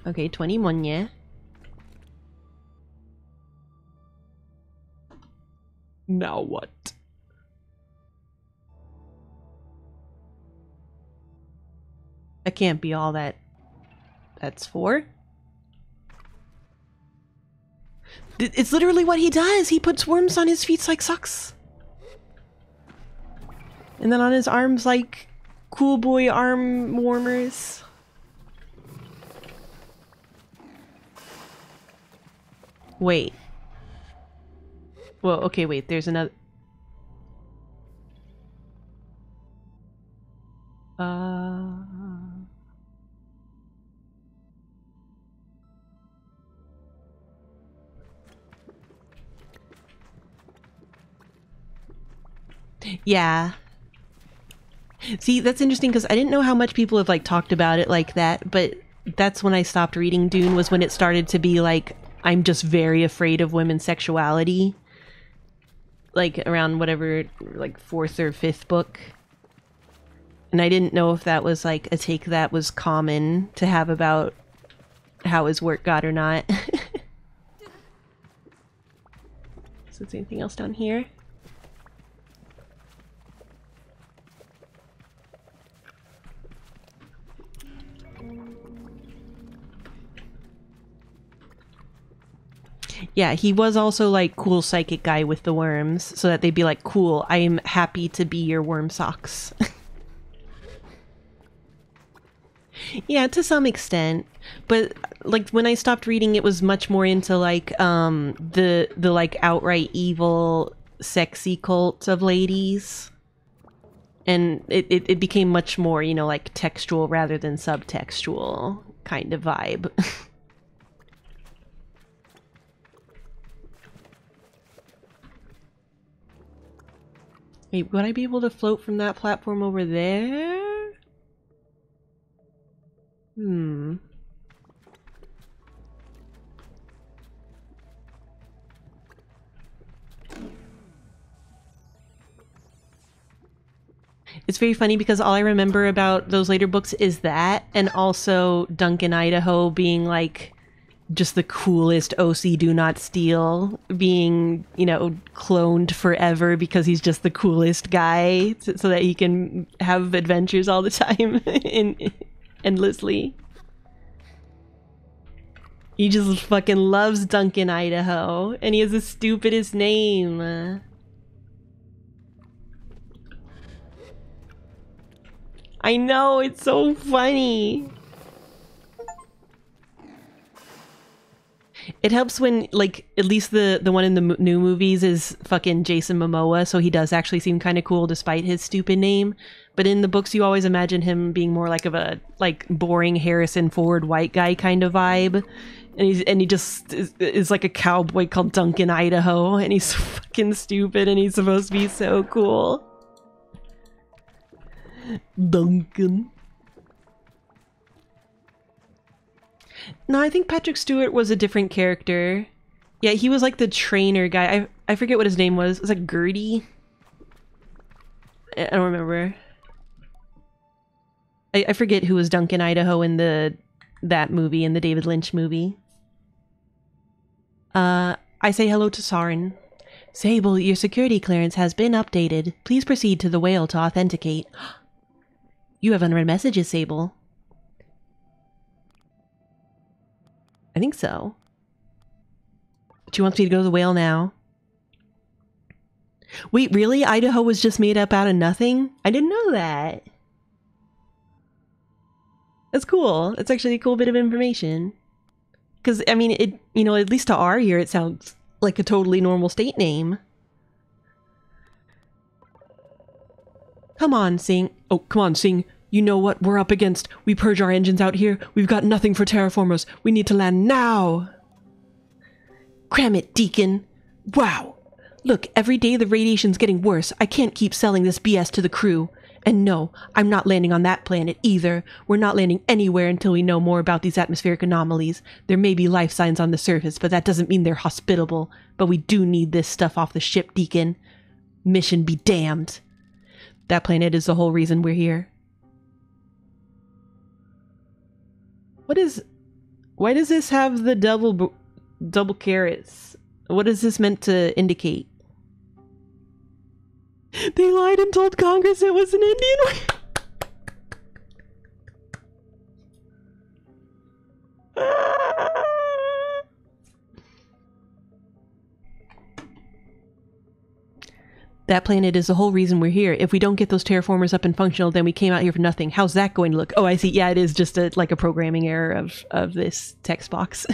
Speaker 1: Okay, 21 yeah. Now what? That can't be all that that's for. It's literally what he does. He puts worms on his feet like socks. And then on his arms like cool boy arm warmers. Wait. Well, okay, wait, there's another... Uh... Yeah. See, that's interesting because I didn't know how much people have like talked about it like that, but that's when I stopped reading Dune was when it started to be like I'm just very afraid of women's sexuality. Like around whatever like fourth or fifth book. And I didn't know if that was like a take that was common to have about how his work got or not. so is anything else down here? Yeah, he was also like cool psychic guy with the worms, so that they'd be like, cool, I am happy to be your worm socks. yeah, to some extent. But like when I stopped reading it was much more into like um the the like outright evil sexy cult of ladies. And it, it, it became much more, you know, like textual rather than subtextual kind of vibe. Wait, would I be able to float from that platform over there? Hmm. It's very funny because all I remember about those later books is that, and also Duncan Idaho being like just the coolest OC do not steal being, you know, cloned forever because he's just the coolest guy so, that he can have adventures all the time in, endlessly. He just fucking loves Duncan, Idaho, and he has the stupidest name. I know, it's so funny. It helps when, like, at least the the one in the m- new movies is fucking Jason Momoa, so he does actually seem kind of cool despite his stupid name. But in the books, you always imagine him being more like of a like boring Harrison Ford white guy kind of vibe, and he's and he just is, is like a cowboy called Duncan Idaho, and he's fucking stupid, and he's supposed to be so cool. Duncan. No, I think Patrick Stewart was a different character. Yeah, he was like the trainer guy. I I forget what his name was. It was like Gertie. I don't remember. I, I forget who was Duncan Idaho in the that movie in the David Lynch movie. Uh, I say hello to Sarin. Sable, your security clearance has been updated. Please proceed to the whale to authenticate. You have unread messages, Sable. I think so. She wants me to go to the whale now. Wait, really? Idaho was just made up out of nothing? I didn't know that. That's cool. That's actually a cool bit of information. Because, I mean, it, you know, at least to our ear, it sounds like a totally normal state name. Come on, Sing. Oh, come on, Sing. You know what we're up against. We purge our engines out here. We've got nothing for terraformers. We need to land now. Cram it, Deacon. Wow. Look, every day the radiation's getting worse. I can't keep selling this BS to the crew. And no, I'm not landing on that planet either. We're not landing anywhere until we know more about these atmospheric anomalies. There may be life signs on the surface, but that doesn't mean they're hospitable. But we do need this stuff off the ship, Deacon. Mission be damned. That planet is the whole reason we're here. What is. Why does this have the double. double carrots? What is this meant to indicate? They lied and told Congress it was an Indian. That planet is the whole reason we're here. If we don't get those terraformers up and functional, then we came out here for nothing. How's that going to look? Oh, I see. Yeah, it is just a like a programming error of of this text box.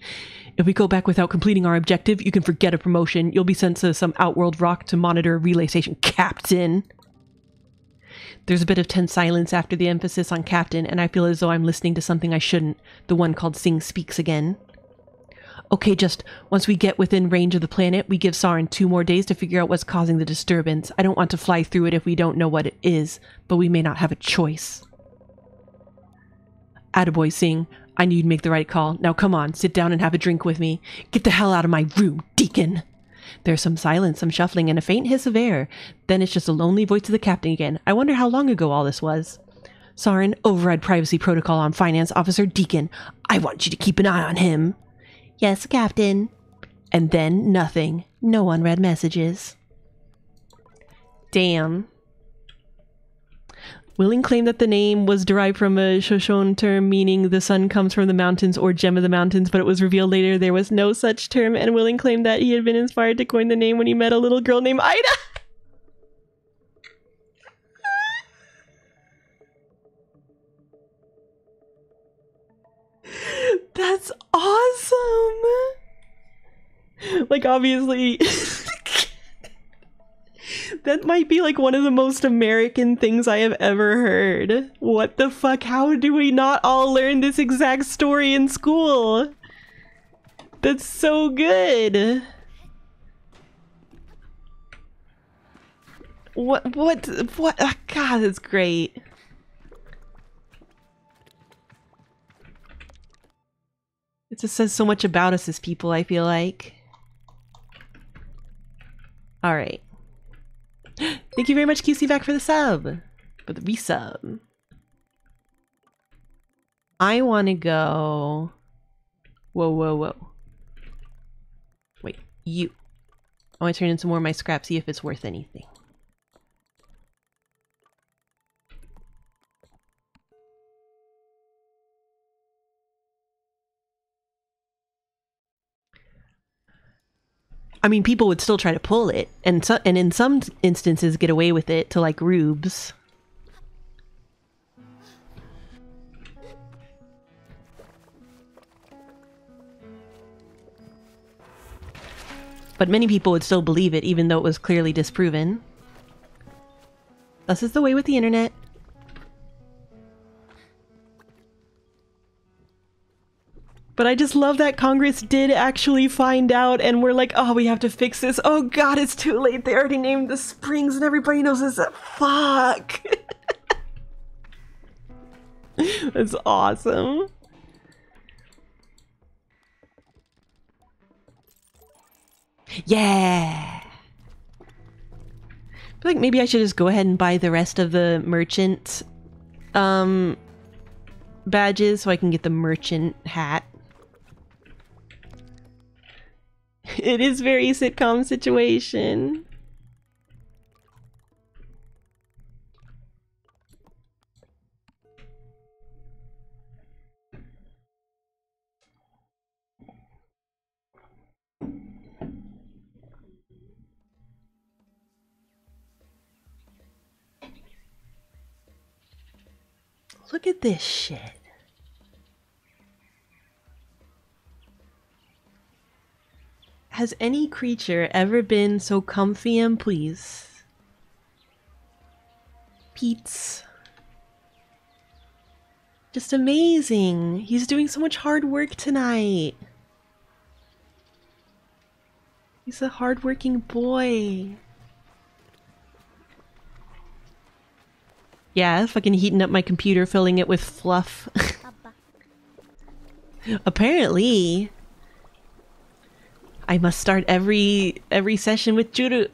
Speaker 1: if we go back without completing our objective, you can forget a promotion. You'll be sent to some outworld rock to monitor a relay station, Captain. There's a bit of tense silence after the emphasis on Captain, and I feel as though I'm listening to something I shouldn't. The one called Sing speaks again. Okay, just once we get within range of the planet, we give Sarin two more days to figure out what's causing the disturbance. I don't want to fly through it if we don't know what it is, but we may not have a choice. Attaboy, Sing. I knew you'd make the right call. Now come on, sit down and have a drink with me. Get the hell out of my room, Deacon! There's some silence, some shuffling, and a faint hiss of air. Then it's just a lonely voice of the captain again. I wonder how long ago all this was. Sarin, override privacy protocol on Finance Officer Deacon. I want you to keep an eye on him. Yes, Captain. And then nothing. No unread messages. Damn. Willing claimed that the name was derived from a Shoshone term meaning the sun comes from the mountains or gem of the mountains, but it was revealed later there was no such term, and Willing claimed that he had been inspired to coin the name when he met a little girl named Ida. That's awesome! Like, obviously. that might be like one of the most American things I have ever heard. What the fuck? How do we not all learn this exact story in school? That's so good. What, what, what? ah, God, that's great. It just says so much about us as people, I feel like. Alright. Thank you very much, QC back for the sub. For the resub. I wanna go. Whoa, whoa, whoa. Wait, you. I wanna turn in some more of my scrap, see if it's worth anything. I mean, people would still try to pull it, and so, and in some instances get away with it to like rubes. But many people would still believe it, even though it was clearly disproven. Thus is the way with the internet. But I just love that Congress did actually find out and we're like, oh, we have to fix this. Oh god, it's too late. They already named the springs and everybody knows this. Fuck. That's awesome. Yeah. I feel like maybe I should just go ahead and buy the rest of the merchant um badges so I can get the merchant hat. It is very sitcom situation. Look at this shit. Has any creature ever been so comfy and pleased? Pete's. Just amazing. He's doing so much hard work tonight. He's a hardworking boy. Yeah, fucking heating up my computer, filling it with fluff. Apparently, I must start every every session with Juru.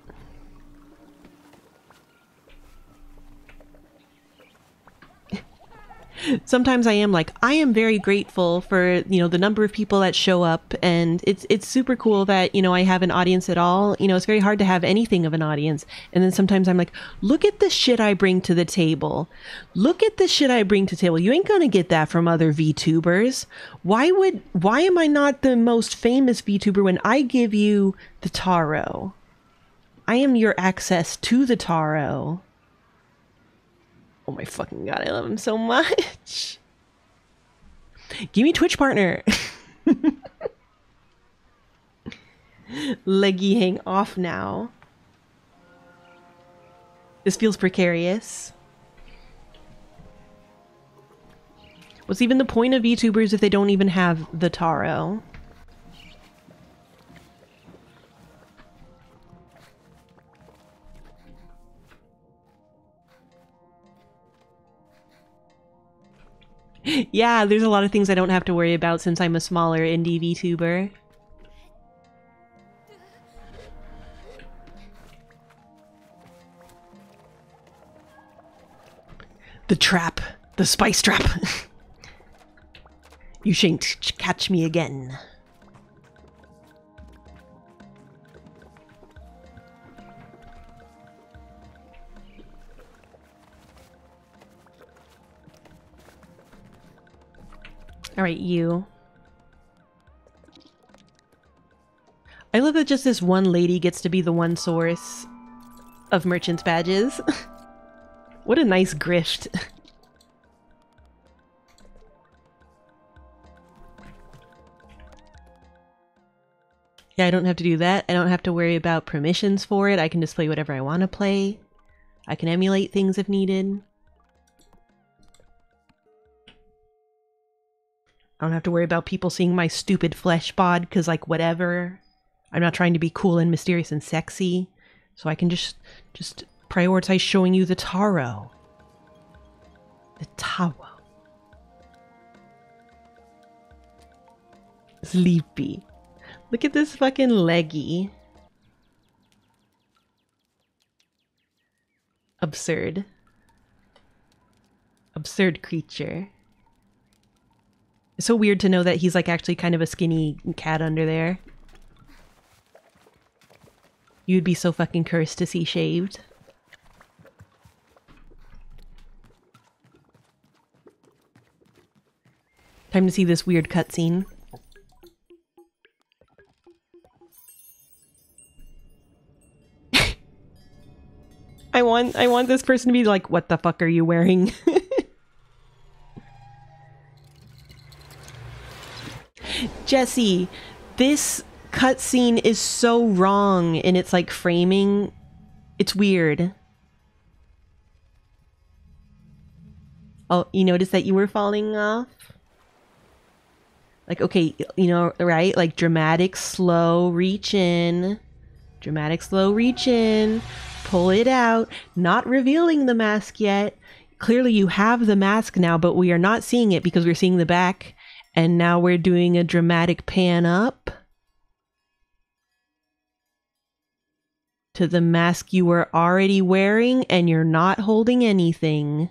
Speaker 1: Sometimes I am like I am very grateful for you know the number of people that show up. And it's it's super cool that you know I have an audience at all. You know it's very hard to have anything of an audience. And then sometimes I'm like look at the shit I bring to the table. Look at the shit I bring to table. You ain't gonna get that from other VTubers. Why would why am I not the most famous VTuber when I give you the taro? I am your access to the taro Oh my fucking god, I love him so much. Give me Twitch partner. Leggy hang off now. This feels precarious. What's even the point of VTubers if they don't even have the taro? Yeah, there's a lot of things I don't have to worry about since I'm a smaller indie VTuber. The trap. The spice trap. you shan't catch me again. Alright, you. I love that just this one lady gets to be the one source of merchant's badges. what a nice grift. yeah, I don't have to do that. I don't have to worry about permissions for it. I can just play whatever I want to play. I can emulate things if needed. I don't have to worry about people seeing my stupid flesh bod because, like, whatever. I'm not trying to be cool and mysterious and sexy, so I can just just prioritize showing you the taro. The taro. Sleepy. Look at this fucking leggy. Absurd. Absurd creature. It's so weird to know that he's like actually kind of a skinny cat under there. You'd be so fucking cursed to see shaved. Time to see this weird cutscene. I want I want this person to be like, what the fuck are you wearing? Jesse, this cutscene is so wrong in its like framing. It's weird. Oh, you noticed that you were falling off? Like, okay, you know, right? Like dramatic slow reach in. Dramatic slow reach in. Pull it out. Not revealing the mask yet. Clearly you have the mask now, but we are not seeing it because we're seeing the back and now we're doing a dramatic pan up to the mask you were already wearing and you're not holding anything.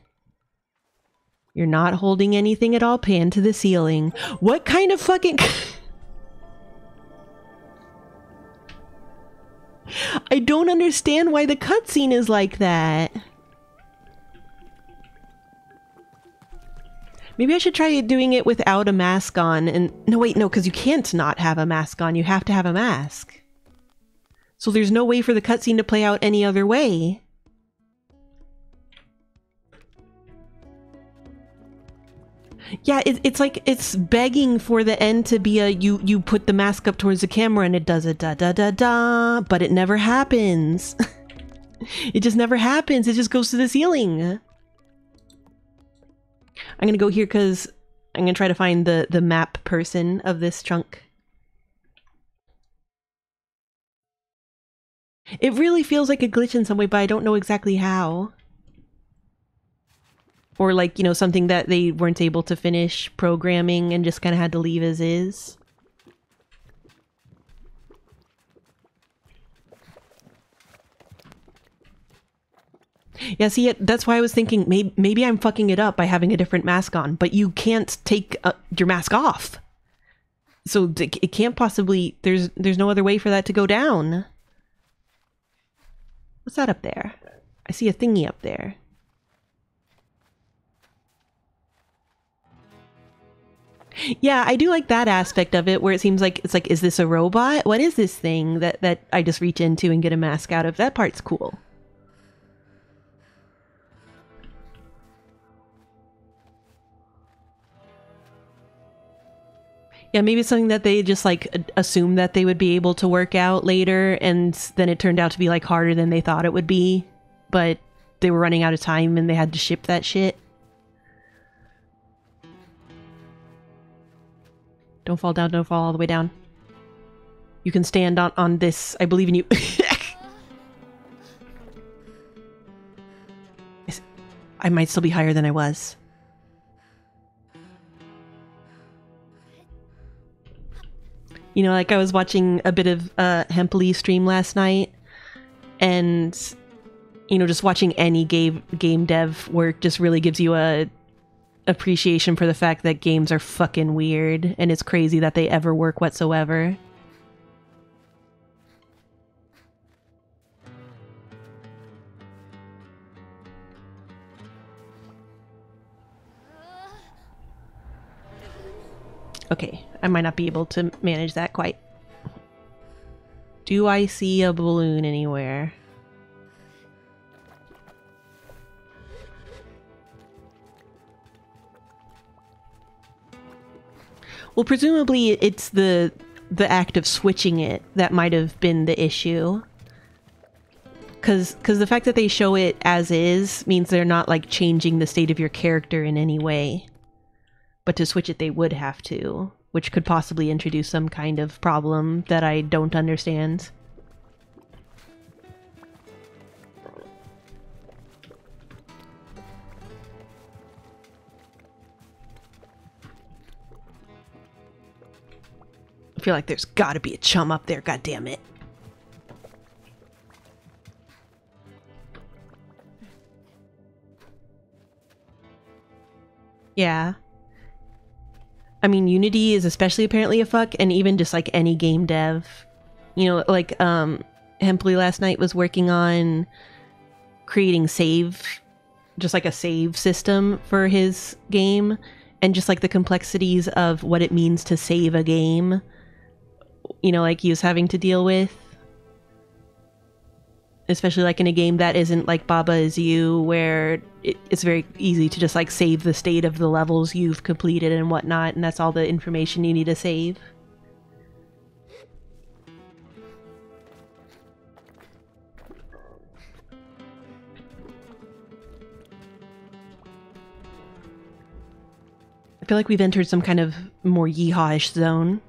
Speaker 1: You're not holding anything at all. Pan to the ceiling. What kind of fucking. I don't understand why the cutscene is like that. Maybe I should try doing it without a mask on and no wait, no, because you can't not have a mask on. You have to have a mask. So there's no way for the cutscene to play out any other way. Yeah, it, it's like it's begging for the end to be a you you put the mask up towards the camera and it does a da da da da, but it never happens. it just never happens. It just goes to the ceiling. I'm gonna go here because I'm gonna try to find the the map person of this chunk. It really feels like a glitch in some way, but I don't know exactly how or like you know something that they weren't able to finish programming and just kind of had to leave as is yeah see that's why i was thinking maybe, maybe i'm fucking it up by having a different mask on but you can't take uh, your mask off so it can't possibly there's there's no other way for that to go down what's that up there i see a thingy up there Yeah, I do like that aspect of it where it seems like it's like, is this a robot? What is this thing that, that I just reach into and get a mask out of? That part's cool. Yeah, maybe something that they just like assumed that they would be able to work out later, and then it turned out to be like harder than they thought it would be. But they were running out of time and they had to ship that shit. Don't fall down, don't fall all the way down. You can stand on, on this. I believe in you. I might still be higher than I was. You know, like I was watching a bit of uh, Hempuli stream last night, and you know, just watching any game game dev work just really gives you a appreciation for the fact that games are fucking weird and it's crazy that they ever work whatsoever. Okay, I might not be able to manage that quite. Do I see a balloon anywhere? Well, presumably it's the the act of switching it that might have been the issue. Cause, cause the fact that they show it as is means they're not like changing the state of your character in any way. But to switch it, they would have to, which could possibly introduce some kind of problem that I don't understand. I feel like there's gotta be a chum up there, god damn it. Yeah. I mean, Unity is especially apparently a fuck, and even just like any game dev. You know, like, um, Hempuli last night was working on creating save, just like a save system for his game, and just like the complexities of what it means to save a game you know, like he was having to deal with. Especially like in a game that isn't like Baba is You, where it, it's very easy to just like save the state of the levels you've completed and whatnot, and that's all the information you need to save. I feel like we've entered some kind of more yeehawish zone.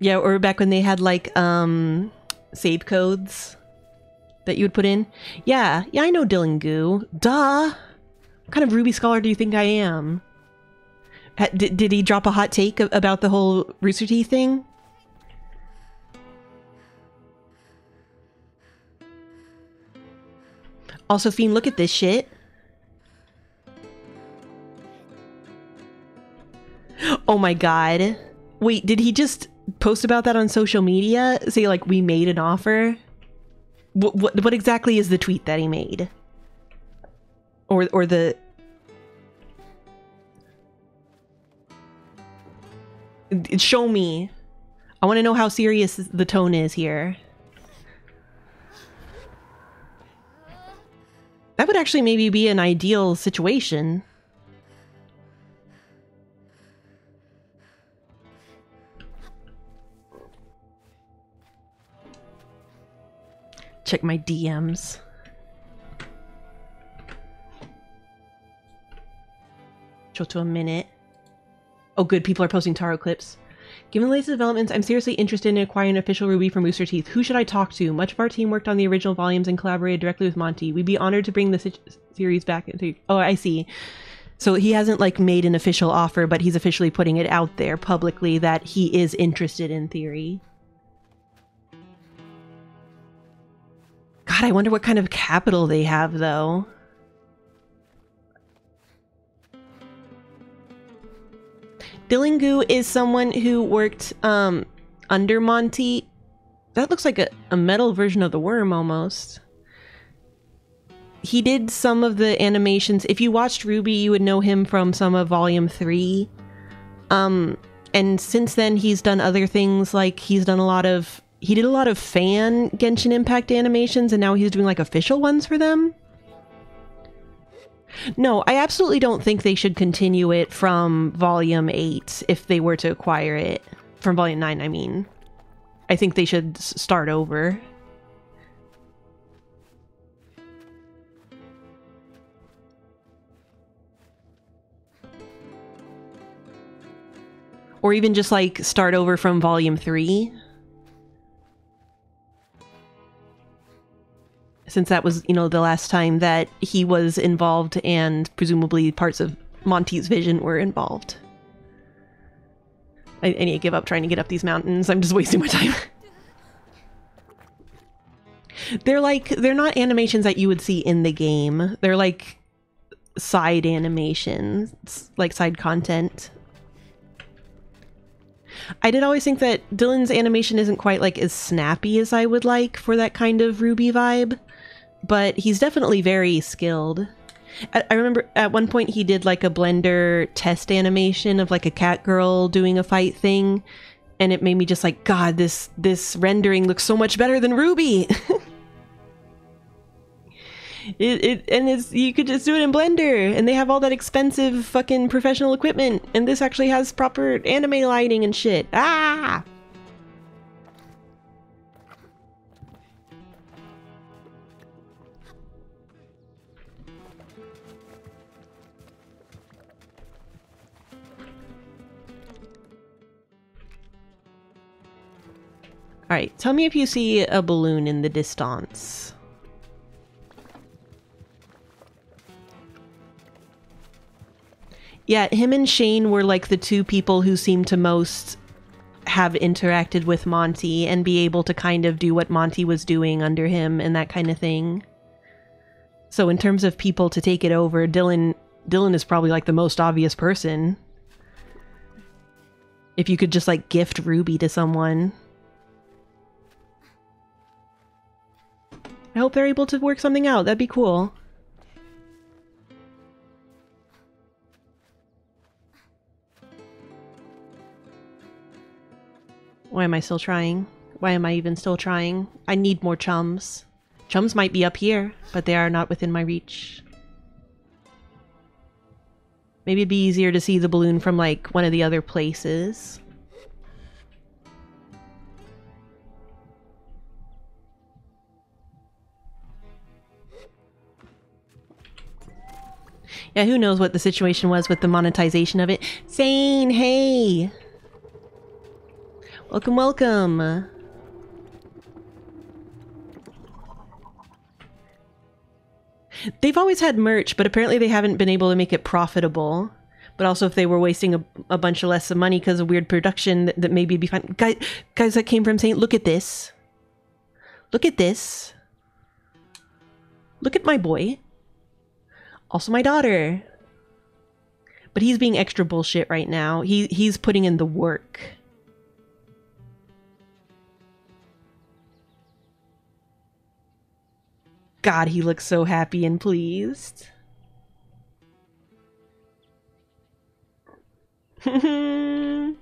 Speaker 1: Yeah, or back when they had like um save codes that you would put in. Yeah, yeah, I know Dillon Goo. Duh. What kind of RWBY scholar do you think I am? Did, did he drop a hot take about the whole Rooster Teeth thing? Also, Fiend, look at this shit. Oh my god. Wait, did he just post about that on social media? Say, like, we made an offer? What, what, what exactly is the tweet that he made? Or, or the. Show me. I want to know how serious the tone is here. That would actually maybe be an ideal situation. Check my DMs. Show to a minute. Oh, good. People are posting Taro clips. Given the latest developments, I'm seriously interested in acquiring an official RWBY from Rooster Teeth. Who should I talk to? Much of our team worked on the original volumes and collaborated directly with Monty. We'd be honored to bring the series back into. Oh, I see. So he hasn't like made an official offer, but he's officially putting it out there publicly that he is interested in theory. God, I wonder what kind of capital they have though. Dillon Goo is someone who worked um under Monty. That looks like a, a metal version of the worm almost. He did some of the animations. If you watched RWBY, you would know him from some of volume 3. Um and since then he's done other things like he's done a lot of he did a lot of fan Genshin Impact animations and now he's doing like official ones for them. No, I absolutely don't think they should continue it from volume 8 if they were to acquire it. From volume 9, I mean. I think they should start over. Or even just like start over from volume 3. Since that was you know the last time that he was involved and presumably parts of monty's vision were involved. I, I need to give up trying to get up these mountains. I'm just wasting my time. They're like they're not animations that you would see in the game. They're like side animations like side content. I did always think that Dillon's animation isn't quite like as snappy as I would like for that kind of RWBY vibe, but he's definitely very skilled. I, I remember at one point he did like a Blender test animation of like a cat girl doing a fight thing, and it made me just like, God, this this rendering looks so much better than RWBY. It, it and it's you could just do it in Blender, and they have all that expensive fucking professional equipment, and this actually has proper anime lighting and shit. Ah! All right, tell me if you see a balloon in the distance. Yeah, him and Shane were like the two people who seemed to most have interacted with Monty and be able to kind of do what Monty was doing under him and that kind of thing. So in terms of people to take it over, Dillon Dillon is probably like the most obvious person. If you could just like gift RWBY to someone. I hope they're able to work something out. That'd be cool. Why am I still trying? Why am I even still trying? I need more chums. Chums might be up here, but they are not within my reach. Maybe it'd be easier to see the balloon from like one of the other places. Yeah, who knows what the situation was with the monetization of it. Zane, hey! Welcome, welcome! They've always had merch, but apparently they haven't been able to make it profitable. But also, if they were wasting a, a bunch of less of money because of weird production, that, that maybe be fine. Guys, guys that came from Saint, look at this. Look at this. Look at my boy. Also, my daughter. But he's being extra bullshit right now. He he's putting in the work. God, he looks so happy and pleased. the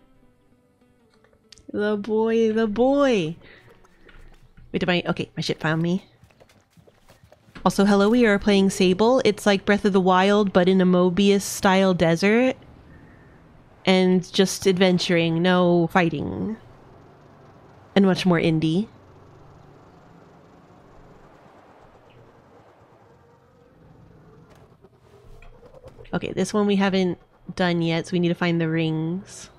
Speaker 1: boy, the boy. Wait, did my okay, my ship found me. Also, hello, we are playing Sable. It's like Breath of the Wild, but in a Moebius style desert. And just adventuring, no fighting. And much more indie. Okay, this one we haven't done yet, so we need to find the rings.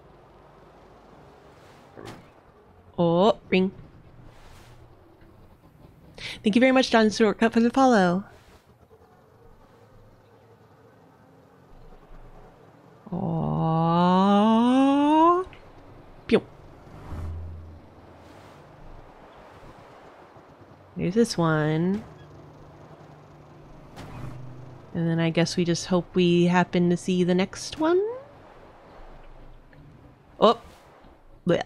Speaker 1: Oh, ring. Thank you very much, John Shortcut, for the follow. Aww. Pew. There's this one. And then I guess we just hope we happen to see the next one. Oh! Blech.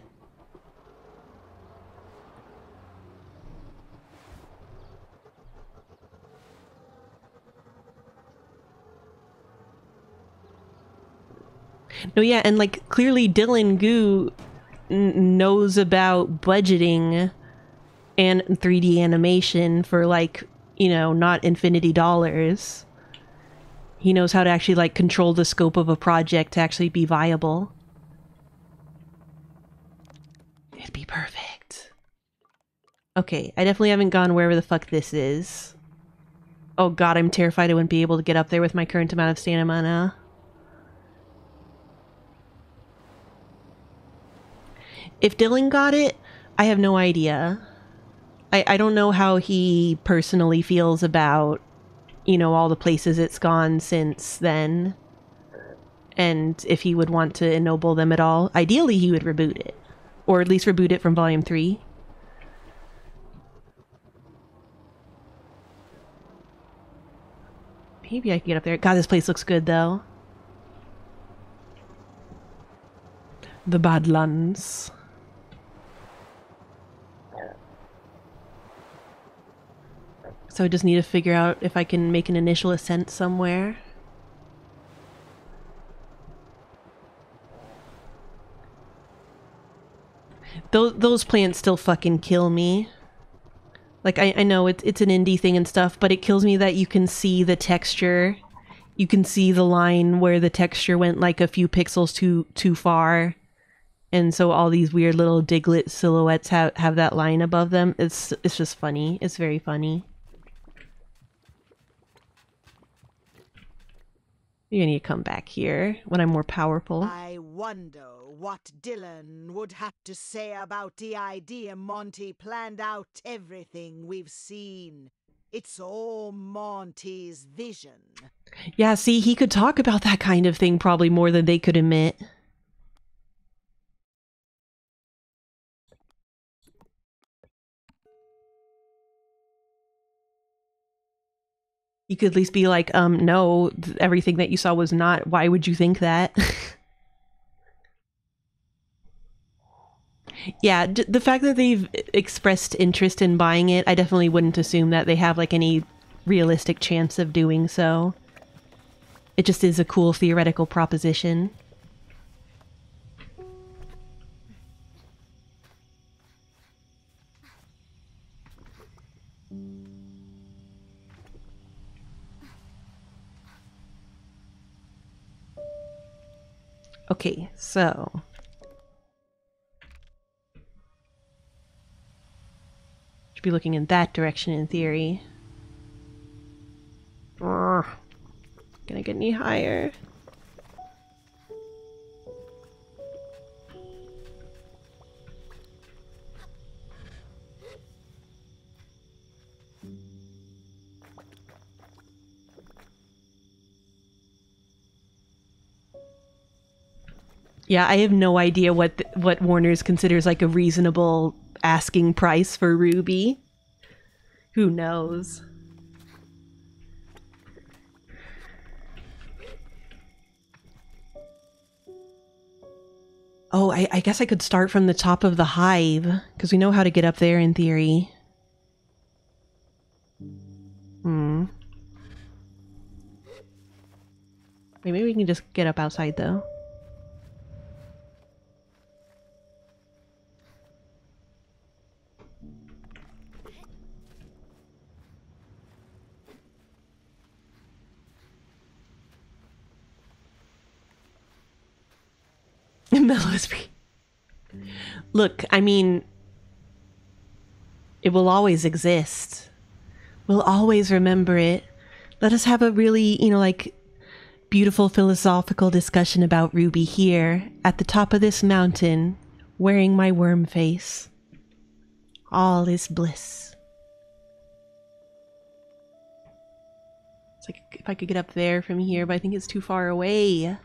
Speaker 1: No, yeah, and like clearly Dillon Goo n- knows about budgeting and 3D animation for like, you know, not infinity dollars. He knows how to actually like control the scope of a project to actually be viable. It'd be perfect. Okay, I definitely haven't gone wherever the fuck this is. Oh god, I'm terrified I wouldn't be able to get up there with my current amount of stamina. If Dillon got it, I have no idea. I, I don't know how he personally feels about, you know, all the places it's gone since then. And if he would want to ennoble them at all. Ideally, he would reboot it. Or at least reboot it from Volume 3. Maybe I can get up there. God, this place looks good, though. The Badlands. So I just need to figure out if I can make an initial ascent somewhere. Those those plants still fucking kill me. Like I, I know it's it's an indie thing and stuff, but it kills me that you can see the texture. You can see the line where the texture went like a few pixels too too far. And so all these weird little Diglett silhouettes have, have that line above them. It's it's just funny. It's very funny. Gonna need to come back here when I'm more powerful.
Speaker 2: I wonder what Dillon would have to say about the idea Monty planned out everything we've seen. It's all Monty's vision.
Speaker 1: Yeah, see, he could talk about that kind of thing probably more than they could admit. You could at least be like, um, no, th- everything that you saw was not. Why would you think that? yeah, d- the fact that they've expressed interest in buying it, I definitely wouldn't assume that they have like any realistic chance of doing so. It just is a cool theoretical proposition. Okay, so. Should be looking in that direction in theory. Gonna get any higher. Yeah, I have no idea what what Warner's considers like a reasonable asking price for RWBY. Who knows? Oh, I, I guess I could start from the top of the hive because we know how to get up there in theory. Hmm. Maybe we can just get up outside though. Mellowsby. Look, I mean, it will always exist. We'll always remember it. Let us have a really, you know, like beautiful philosophical discussion about RWBY here at the top of this mountain, wearing my worm face. All is bliss. It's like if I could get up there from here, but I think it's too far away.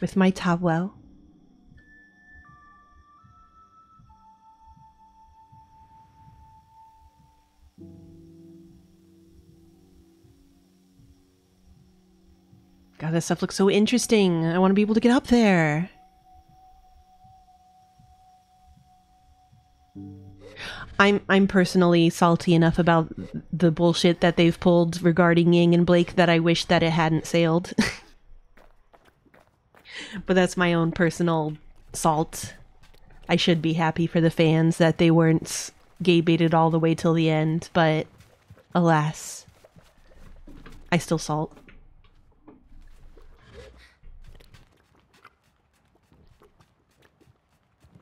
Speaker 1: With my towel. God, this stuff looks so interesting. I want to be able to get up there. I'm I'm personally salty enough about the bullshit that they've pulled regarding Yang and Blake that I wish that it hadn't sailed. but that's my own personal salt. I should be happy for the fans that they weren't gay baited all the way till the end, but alas, I still salt.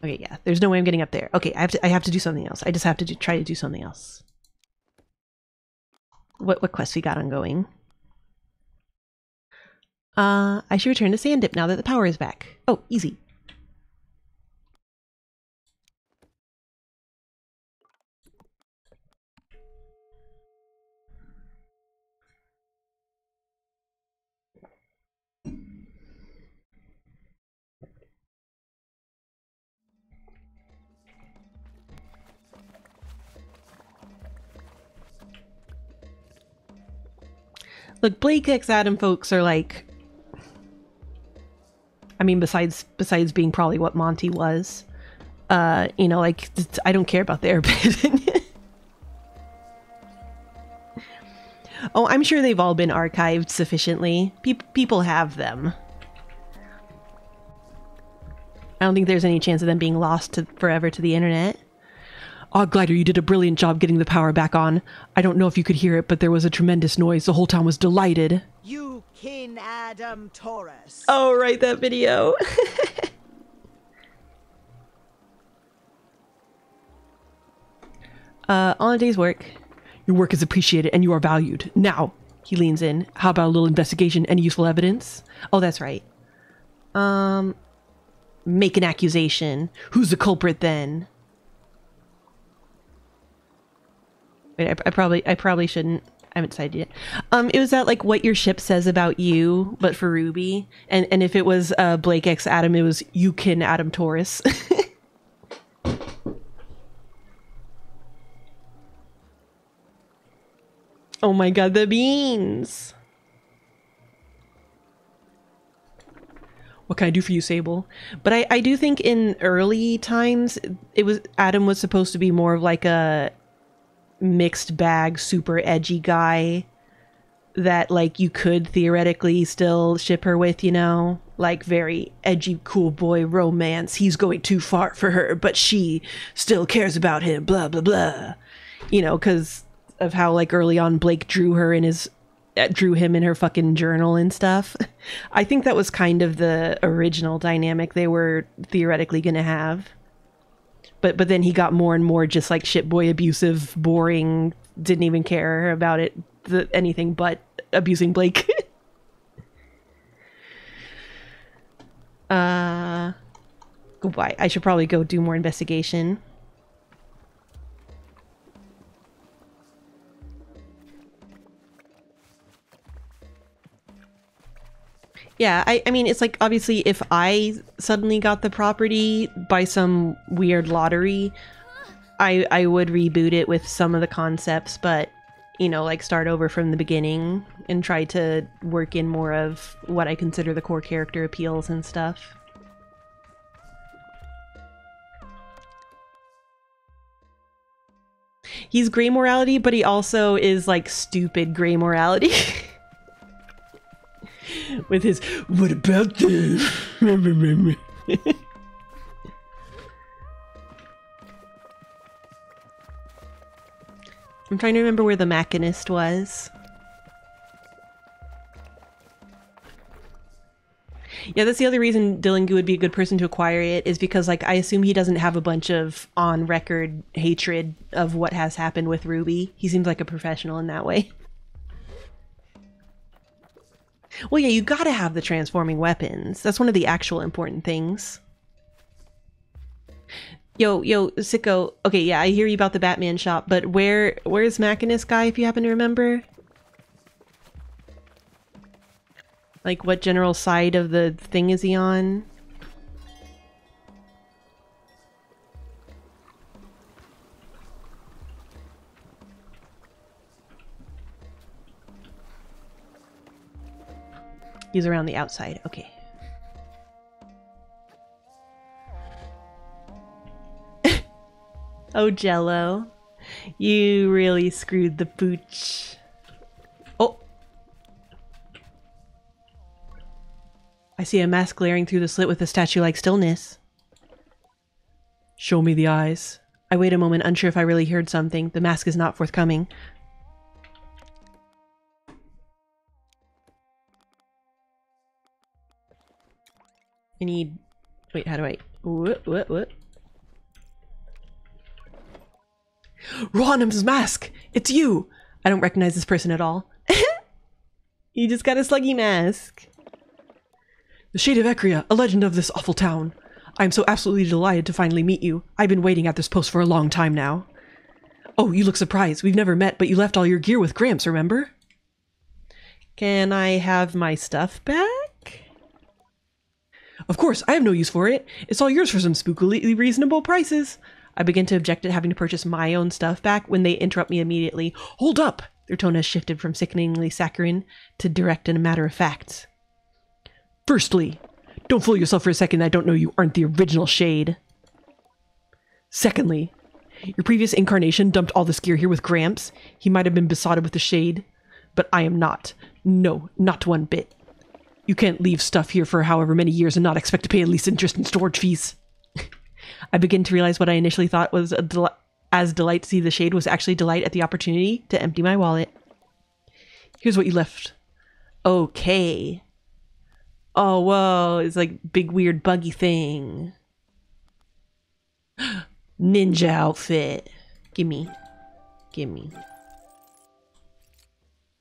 Speaker 1: Okay, yeah. There's no way I'm getting up there. Okay, I have to. I have to do something else. I just have to do, try to do something else. What what quest we got ongoing? Uh, I should return to Sand Dip now that the power is back. Oh, easy. Look, Blake X Adam folks are like I mean besides besides being probably what Monty was. Uh, you know, like I don't care about their opinion. oh, I'm sure they've all been archived sufficiently. Peop people have them. I don't think there's any chance of them being lost to forever to the internet. Oh, Glider, you did a brilliant job getting the power back on. I don't know if you could hear it, but there was a tremendous noise. The whole town was delighted.
Speaker 2: You kin Adam Taurus.
Speaker 1: Oh, right, that video. uh, on a day's work. Your work is appreciated and you are valued. Now, he leans in. How about a little investigation? Any useful evidence? Oh, that's right. Um, make an accusation. Who's the culprit then? Wait, I, I probably, I probably shouldn't. I haven't decided yet. Um, it was that like what your ship says about you, but for RWBY, and and if it was uh Blake X Adam, it was you can Adam Taurus. oh my god, the beans! What can I do for you, Sable? But I I do think in early times it was Adam was supposed to be more of like a mixed bag, super edgy guy that like you could theoretically still ship her with, you know? Like very edgy cool boy romance. He's going too far for her, but she still cares about him, blah blah blah. You know, cuz of how like early on Blake drew her in his uh, drew him in her fucking journal and stuff. I think that was kind of the original dynamic they were theoretically going to have but but then he got more and more just like shit boy abusive boring didn't even care about it the, anything but abusing blake. Uh goodbye i should probably go do more investigation Yeah, I, I mean, it's like obviously if I suddenly got the property by some weird lottery, I I would reboot it with some of the concepts, but you know, like start over from the beginning and try to work in more of what I consider the core character appeals and stuff. He's gray morality, but he also is like stupid gray morality. With his, what about them? I'm trying to remember where the Machinist was. Yeah, that's the other reason Dillon Goo would be a good person to acquire it is because like I assume he doesn't have a bunch of on record hatred of what has happened with RWBY. He seems like a professional in that way. Well, yeah, you gotta have the transforming weapons. That's one of the actual important things. Yo, yo, Sicko. Okay, yeah, I hear you about the Batman shop, but where where's Machinist guy if you happen to remember? Like what general side of the thing is he on? He's around the outside. Okay. oh, Jello. You really screwed the pooch. Oh. I see a mask glaring through the slit with a statue-like stillness. Show me the eyes. I wait a moment, unsure if I really heard something. The mask is not forthcoming. I need... Wait, how do I... What, what, what? Rohanum's mask! It's you! I don't recognize this person at all. you just got a sluggy mask. The Shade of Ekria, a legend of this awful town. I am so absolutely delighted to finally meet you. I've been waiting at this post for a long time now. Oh, you look surprised. We've never met, but you left all your gear with Gramps, remember? Can I have my stuff back? Of course, I have no use for it. It's all yours for some spookily reasonable prices. I begin to object at having to purchase my own stuff back when they interrupt me immediately. Hold up! Their tone has shifted from sickeningly saccharine to direct and a matter of fact. Firstly, don't fool yourself for a second I don't know you aren't the original Shade. Secondly, your previous incarnation dumped all this gear here with Gramps. He might have been besotted with the Shade, but I am not. No, not one bit. You can't leave stuff here for however many years and not expect to pay at least interest and storage fees. I begin to realize what I initially thought was a del- as delight to see the shade was actually delight at the opportunity to empty my wallet. Here's what you left. Okay. Oh, whoa, it's like big weird buggy thing. Ninja outfit. Gimme. Gimme.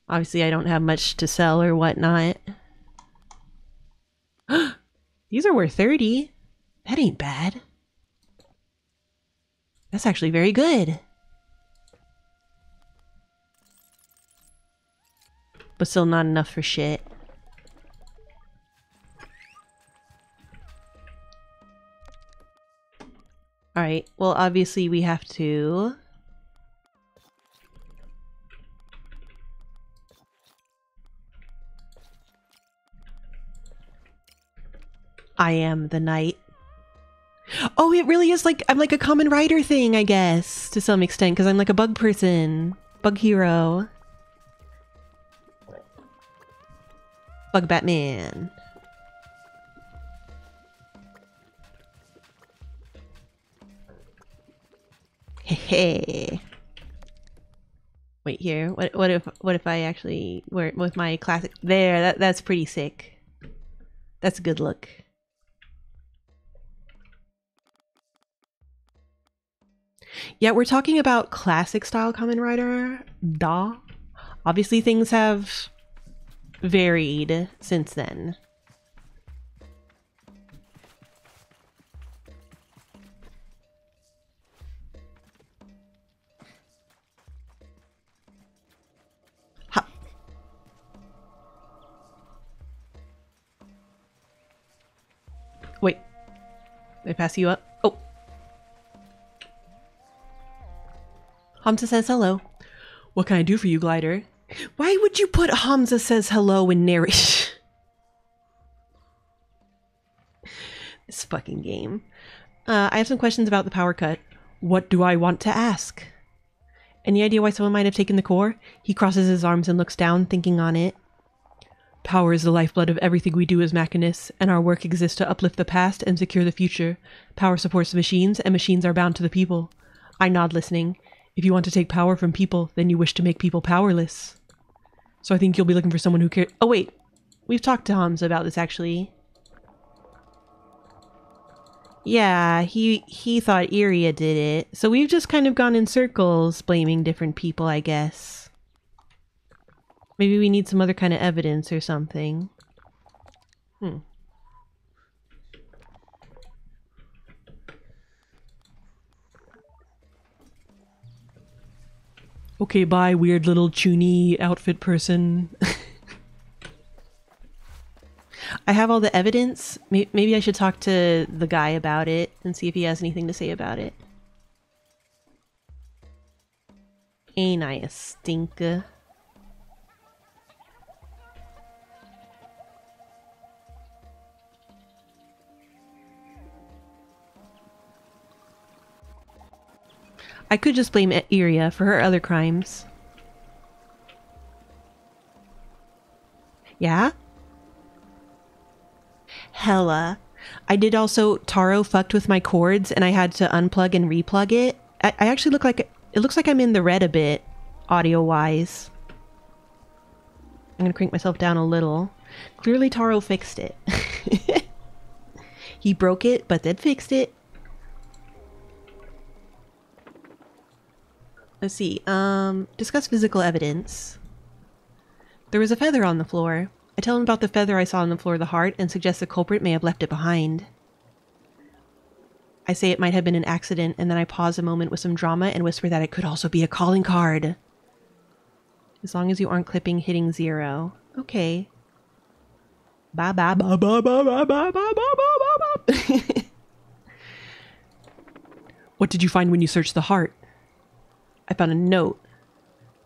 Speaker 1: Obviously, I don't have much to sell or whatnot. These are worth 30. That ain't bad. That's actually very good. But still not enough for shit. Alright, well obviously we have to... I am the knight. Oh, it really is like I'm like a Kamen Rider thing, I guess, to some extent, because I'm like a bug person, bug hero, bug Batman. Hey. Wait here. What what if what if I actually wear with my classic there? That that's pretty sick. That's a good look. Yet we're talking about classic style Kamen Rider, da. Obviously, things have varied since then. Wait. they pass you up? Hamza says hello. What can I do for you, Glider? Why would you put Hamza says hello in narration? this fucking game. Uh, I have some questions about the power cut. What do I want to ask? Any idea why someone might have taken the core? He crosses his arms and looks down, thinking on it. Power is the lifeblood of everything we do as machinists, and our work exists to uplift the past and secure the future. Power supports the machines, and machines are bound to the people. I nod, listening. If you want to take power from people, then you wish to make people powerless. So I think you'll be looking for someone who cares. Oh, wait. We've talked to Hamza about this, actually. Yeah, he he thought Iria did it. So we've just kind of gone in circles blaming different people, I guess. Maybe we need some other kind of evidence or something. Hmm. Okay, bye, weird little chuny outfit person. I have all the evidence. Maybe I should talk to the guy about it and see if he has anything to say about it. Ain't I a stinker? I could just blame Iria for her other crimes. Yeah? Hella. I did also Taro fucked with my cords and I had to unplug and replug it. I, I actually look like it looks like I'm in the red a bit, audio wise. I'm gonna crank myself down a little. Clearly Taro fixed it. he broke it, but then fixed it. Let's see. Um, discuss physical evidence. There was a feather on the floor. I tell him about the feather I saw on the floor of the heart and suggest the culprit may have left it behind. I say it might have been an accident, and then I pause a moment with some drama and whisper that it could also be a calling card. As long as you aren't clipping hitting zero. Okay. Ba ba ba ba ba ba ba ba ba ba ba. What did you find when you searched the heart? I found a note.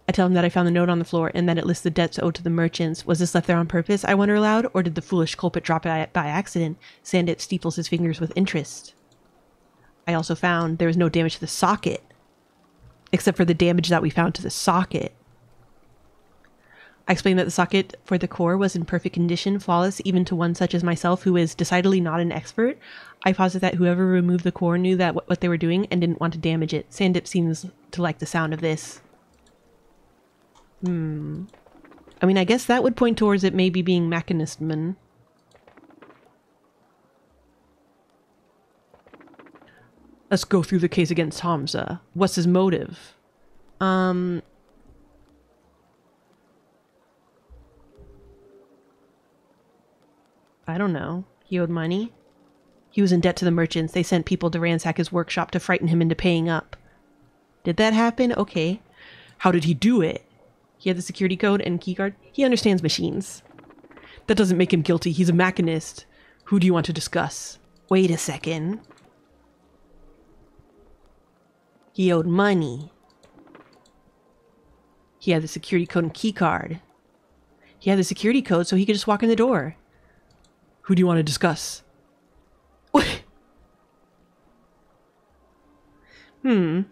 Speaker 1: I tell him that I found the note on the floor and that it lists the debts owed to the merchants. Was this left there on purpose? I wonder aloud, or did the foolish culprit drop it by accident? Sandip steeples his fingers with interest. I also found there was no damage to the socket, except for the damage that we found to the socket. I explained that the socket for the core was in perfect condition, flawless even to one such as myself who is decidedly not an expert. I posit that whoever removed the core knew that what, they were doing and didn't want to damage it. Sandip seems to like the sound of this. Hmm. I mean, I guess that would point towards it maybe being Machinistman. Let's go through the case against Hamza. What's his motive? Um, I don't know. He owed money. He was in debt to the merchants. They sent people to ransack his workshop to frighten him into paying up. Did that happen? Okay. How did he do it? He had the security code and keycard. He understands machines. That doesn't make him guilty. He's a machinist. Who do you want to discuss? Wait a second. He owed money. He had the security code and keycard. He had the security code so he could just walk in the door. Who do you want to discuss? hmm.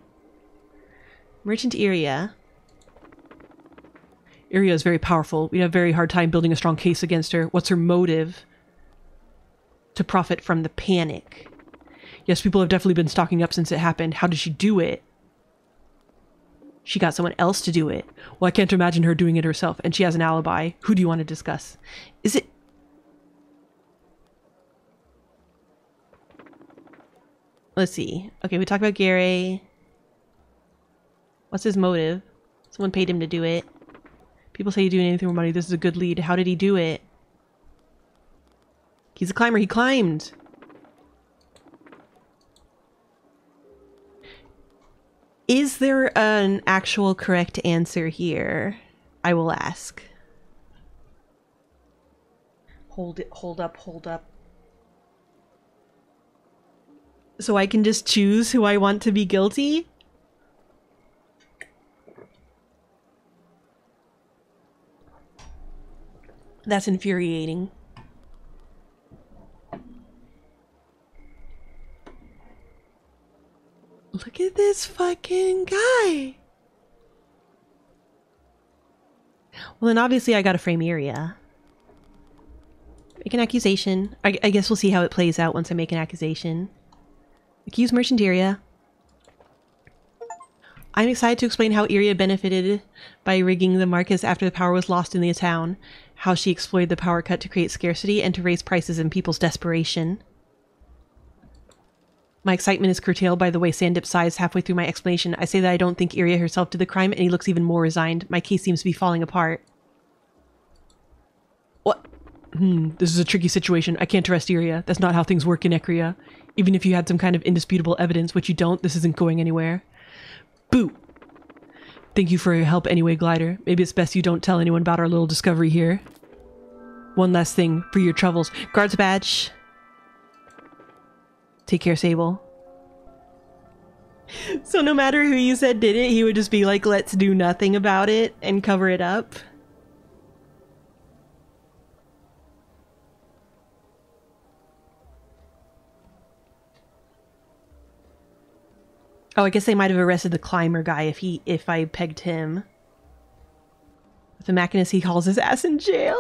Speaker 1: Merchant Iria. Iria is very powerful. We'd have a very hard time building a strong case against her. What's her motive? To profit from the panic. Yes, people have definitely been stocking up since it happened. How did she do it? She got someone else to do it. Well, I can't imagine her doing it herself, and she has an alibi. Who do you want to discuss? Is it Let's see. Okay, we talked about Gary. What's his motive? Someone paid him to do it. People say he's doing anything for money. This is a good lead. How did he do it? He's a climber. He climbed. Is there an actual correct answer here? I will ask. Hold it. Hold up. Hold up. So I can just choose who I want to be guilty? That's infuriating. Look at this fucking guy. Well, then obviously I gotta frame Iria. Make an accusation. I, I guess we'll see how it plays out once I make an accusation. Accuse Merchant Iria. I'm excited to explain how Iria benefited by rigging the markets after the power was lost in the town, how she exploited the power cut to create scarcity and to raise prices in people's desperation. My excitement is curtailed by the way Sandip sighs halfway through my explanation. I say that I don't think Iria herself did the crime, and he looks even more resigned. My case seems to be falling apart. Hmm, this is a tricky situation. I can't arrest Iria. That's not how things work in Ekria. Even if you had some kind of indisputable evidence, which you don't, this isn't going anywhere. Boo! Thank you for your help anyway, Glider. Maybe it's best you don't tell anyone about our little discovery here. One last thing for your troubles. Guard's badge. Take care, Sable. So no matter who you said did it, he would just be like, let's do nothing about it and cover it up. Oh, I guess they might have arrested the climber guy if he if I pegged him. With the Machinist, he calls his ass in jail.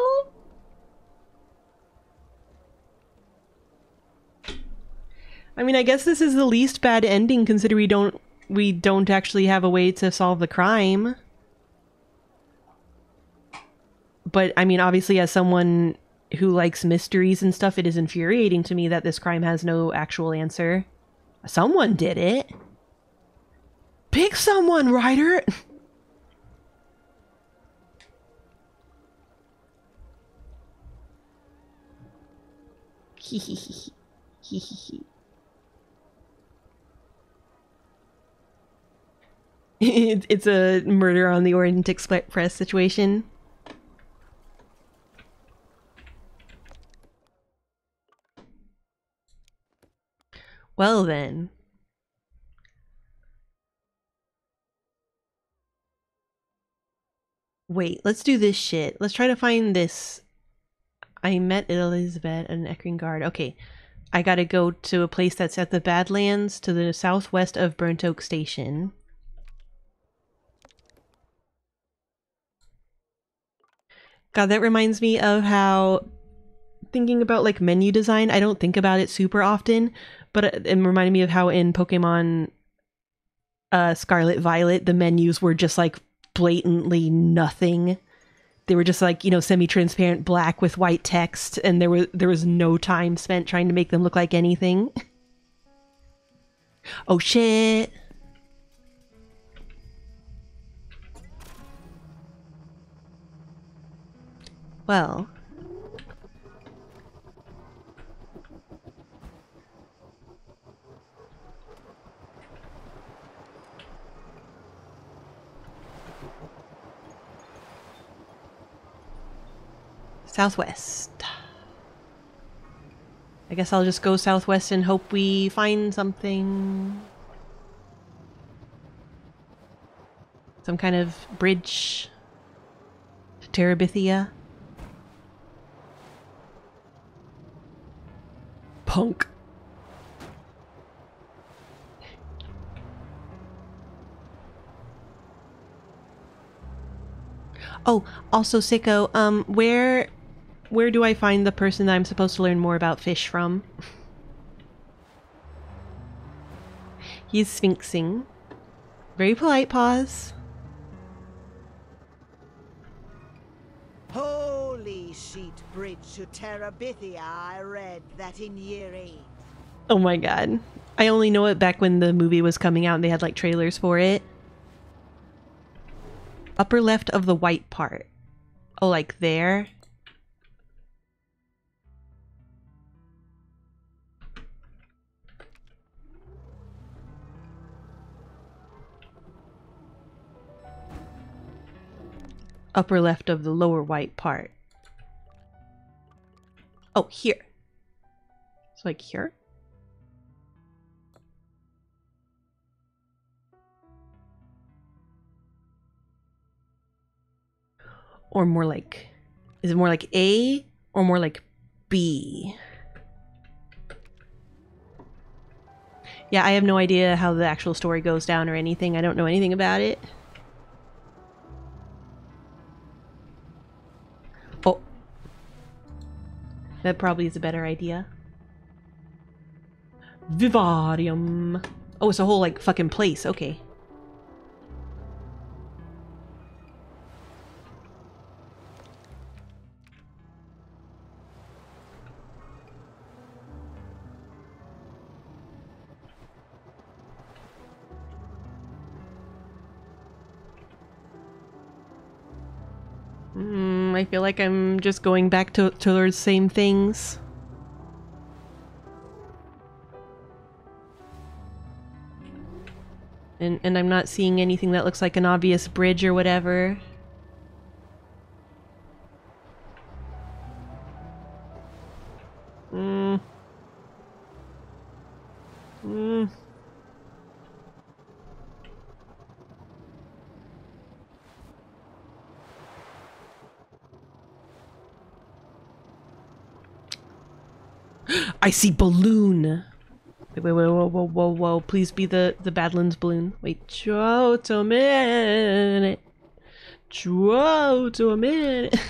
Speaker 1: I mean, I guess this is the least bad ending considering we don't we don't actually have a way to solve the crime. But I mean, obviously as someone who likes mysteries and stuff, it is infuriating to me that this crime has no actual answer. Someone did it. Pick someone, Ryder. It- it's a murder on the Orient Express situation. Well then. Wait, let's do this shit. Let's try to find this. I met Elizabeth at an Eckring Okay. I gotta go to a place that's at the Badlands to the southwest of Burnt Oak Station. God, that reminds me of how thinking about like menu design, I don't think about it super often, but it, it reminded me of how in Pokemon uh Scarlet Violet the menus were just like blatantly nothing. They were just like, you know, semi-transparent black with white text and there was there was no time spent trying to make them look like anything. oh shit. Well, southwest. I guess I'll just go southwest and hope we find something. Some kind of bridge to Terabithia. Punk. Oh, also Sicko, um, where where do I find the person that I'm supposed to learn more about fish from? He's sphinxing. Very polite pause.
Speaker 2: Holy sheet bridge to Terabithia, I read that in year eight.
Speaker 1: Oh my god. I only know it back when the movie was coming out and they had like trailers for it. Upper left of the white part. Oh, like there? upper left of the lower white part. Oh, here. It's like here. Or more like, is it more like A or more like B? Yeah, I have no idea how the actual story goes down or anything. I don't know anything about it. That probably is a better idea. Vivarium. Oh, it's a whole, like, fucking place. Okay. Feel like I'm just going back to, to those same things. And, and I'm not seeing anything that looks like an obvious bridge or whatever. I see balloon. Wait, wait, wait, whoa, whoa, whoa, whoa! Please be the the Badlands balloon. Wait, just a minute. Just a minute.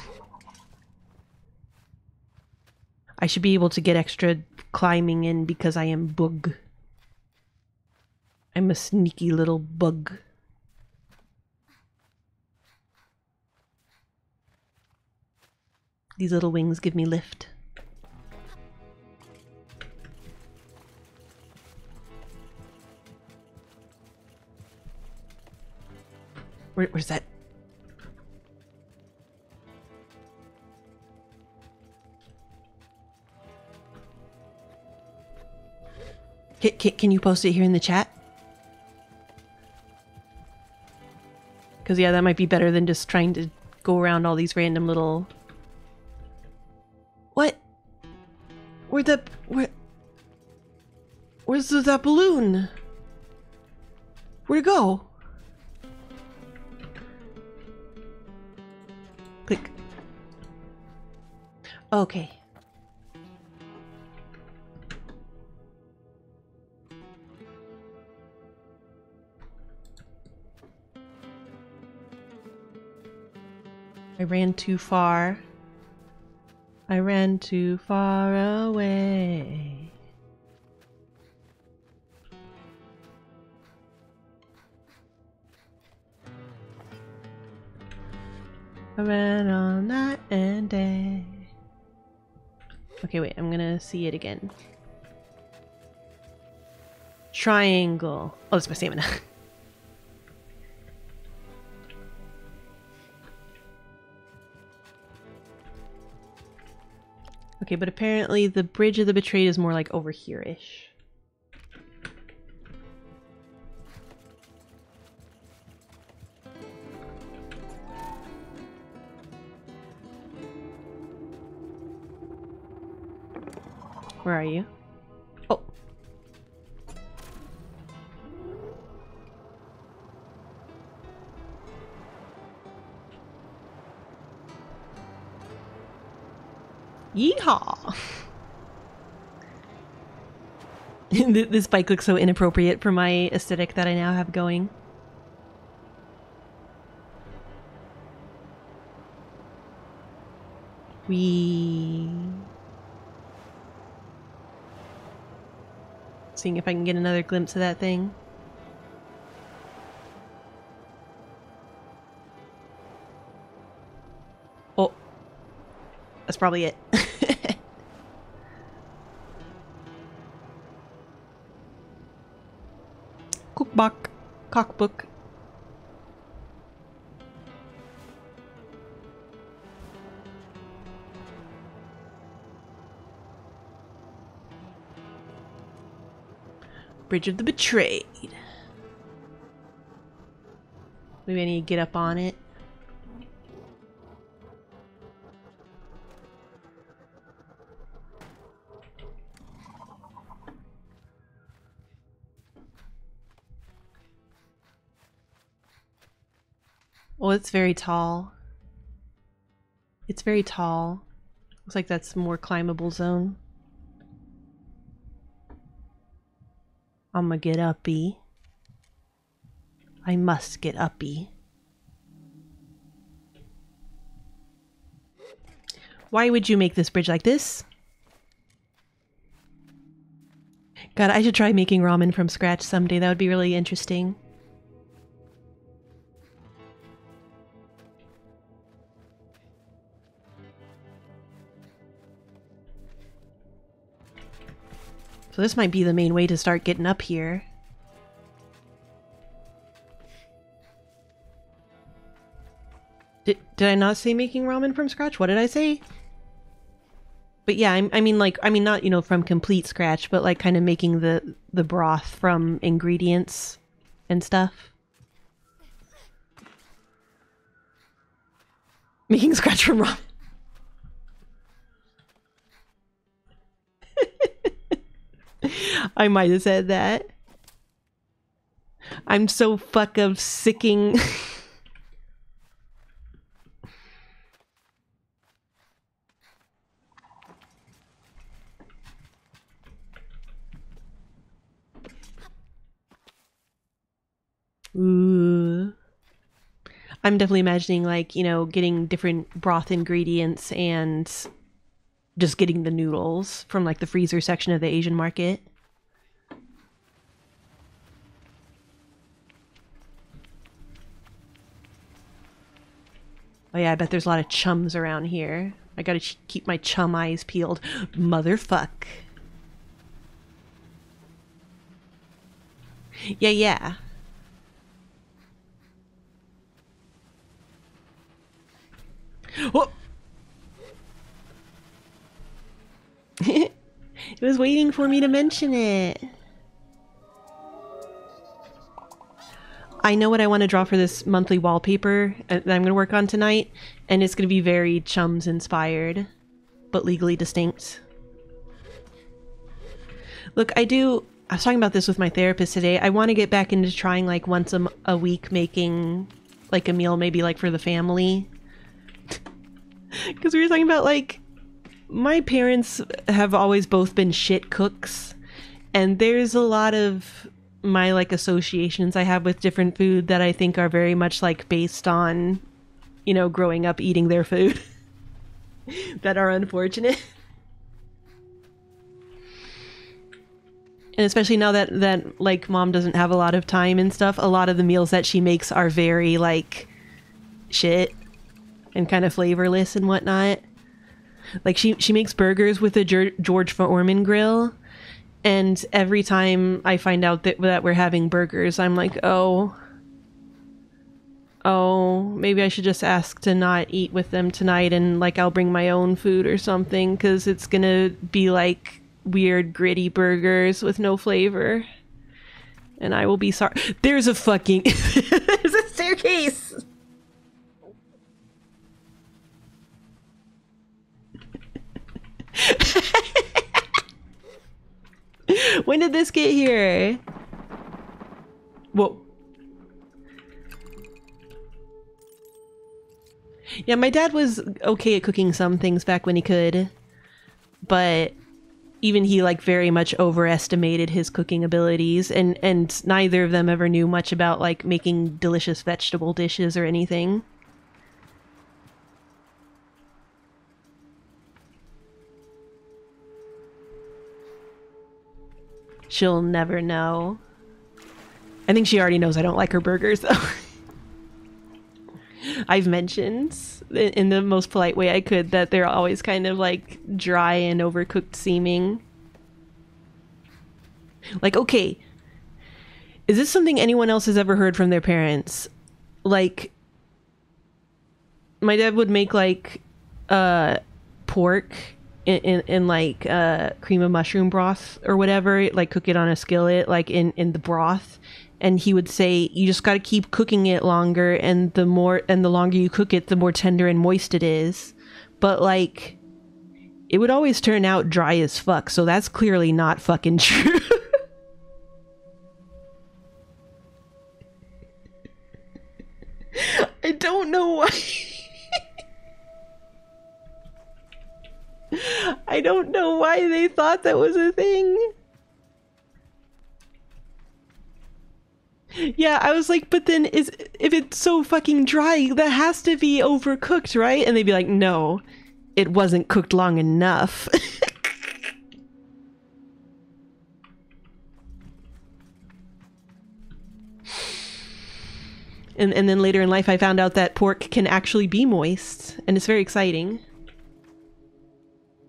Speaker 1: I should be able to get extra climbing in because I am bug. I'm a sneaky little bug. These little wings give me lift. Where, where's that? Can, can, can you post it here in the chat? Because, yeah, that might be better than just trying to go around all these random little... What? Where'd that... Where... Where's the, that balloon? Where'd it go? Okay. I ran too far. I ran too far away. I ran all night and day. Okay, wait, I'm gonna see it again. Triangle. Oh, that's my stamina. okay, but apparently the Bridge of the Betrayed is more like over here-ish. Where are you? Oh. Yeehaw! this bike looks so inappropriate for my aesthetic that I now have going. We seeing if I can get another glimpse of that thing. Oh, that's probably it. Cookbook, cockbook. Bridge of the Betrayed. Maybe I need to get up on it. Oh, it's very tall. It's very tall. Looks like that's more climbable zone. I'ma get uppy. I must get uppy. Why would you make this bridge like this? God, I should try making ramen from scratch someday. That would be really interesting. This might be the main way to start getting up here. Did, did I not say making ramen from scratch? What did I say? But yeah, I, I mean like I mean not you know from complete scratch, but like kind of making the the broth from ingredients and stuff. Making scratch from ramen. I might have said that. I'm so fuck of sicking. Ooh. I'm definitely imagining like, you know, getting different broth ingredients and just getting the noodles from like the freezer section of the Asian market. Oh yeah, I bet there's a lot of chums around here. I gotta keep my chum eyes peeled. Motherfuck. Yeah, yeah. Oh! It was waiting for me to mention it. I know what I want to draw for this monthly wallpaper uh, that I'm going to work on tonight, and it's going to be very Chums inspired, but legally distinct. Look, I do. I was talking about this with my therapist today. I want to get back into trying like once a, week making like a meal, maybe like for the family. Because we were talking about like my parents have always both been shit cooks, and there's a lot of my like associations I have with different food that I think are very much like based on, you know, growing up eating their food that are unfortunate. And especially now that that like mom doesn't have a lot of time and stuff, a lot of the meals that she makes are very like shit and kind of flavorless and whatnot. Like she she makes burgers with a George Foreman grill, and every time I find out that that we're having burgers, I'm like, oh, oh, maybe I should just ask to not eat with them tonight, and like I'll bring my own food or something, because it's gonna be like weird gritty burgers with no flavor. And I will be sorry. There's a fucking. There's a staircase! when did this get here? Whoa. Yeah, my dad was okay at cooking some things back when he could, but even he like very much overestimated his cooking abilities and and neither of them ever knew much about like making delicious vegetable dishes or anything. She'll never know. I think she already knows I don't like her burgers though. I've mentioned in the most polite way I could that they're always kind of like dry and overcooked seeming. Like, okay, is this something anyone else has ever heard from their parents? Like, my dad would make like uh pork in, in, in like uh cream of mushroom broth or whatever like cook it on a skillet like in in the broth. And he would say you just got to keep cooking it longer and the more and the longer you cook it the more tender and moist it is. But like it would always turn out dry as fuck so that's clearly not fucking true. I don't know why I don't know why they thought that was a thing. Yeah, I was like, but then is if it's so fucking dry, that has to be overcooked, right? And they'd be like, no, it wasn't cooked long enough. and and then later in life, I found out that pork can actually be moist, and it's very exciting.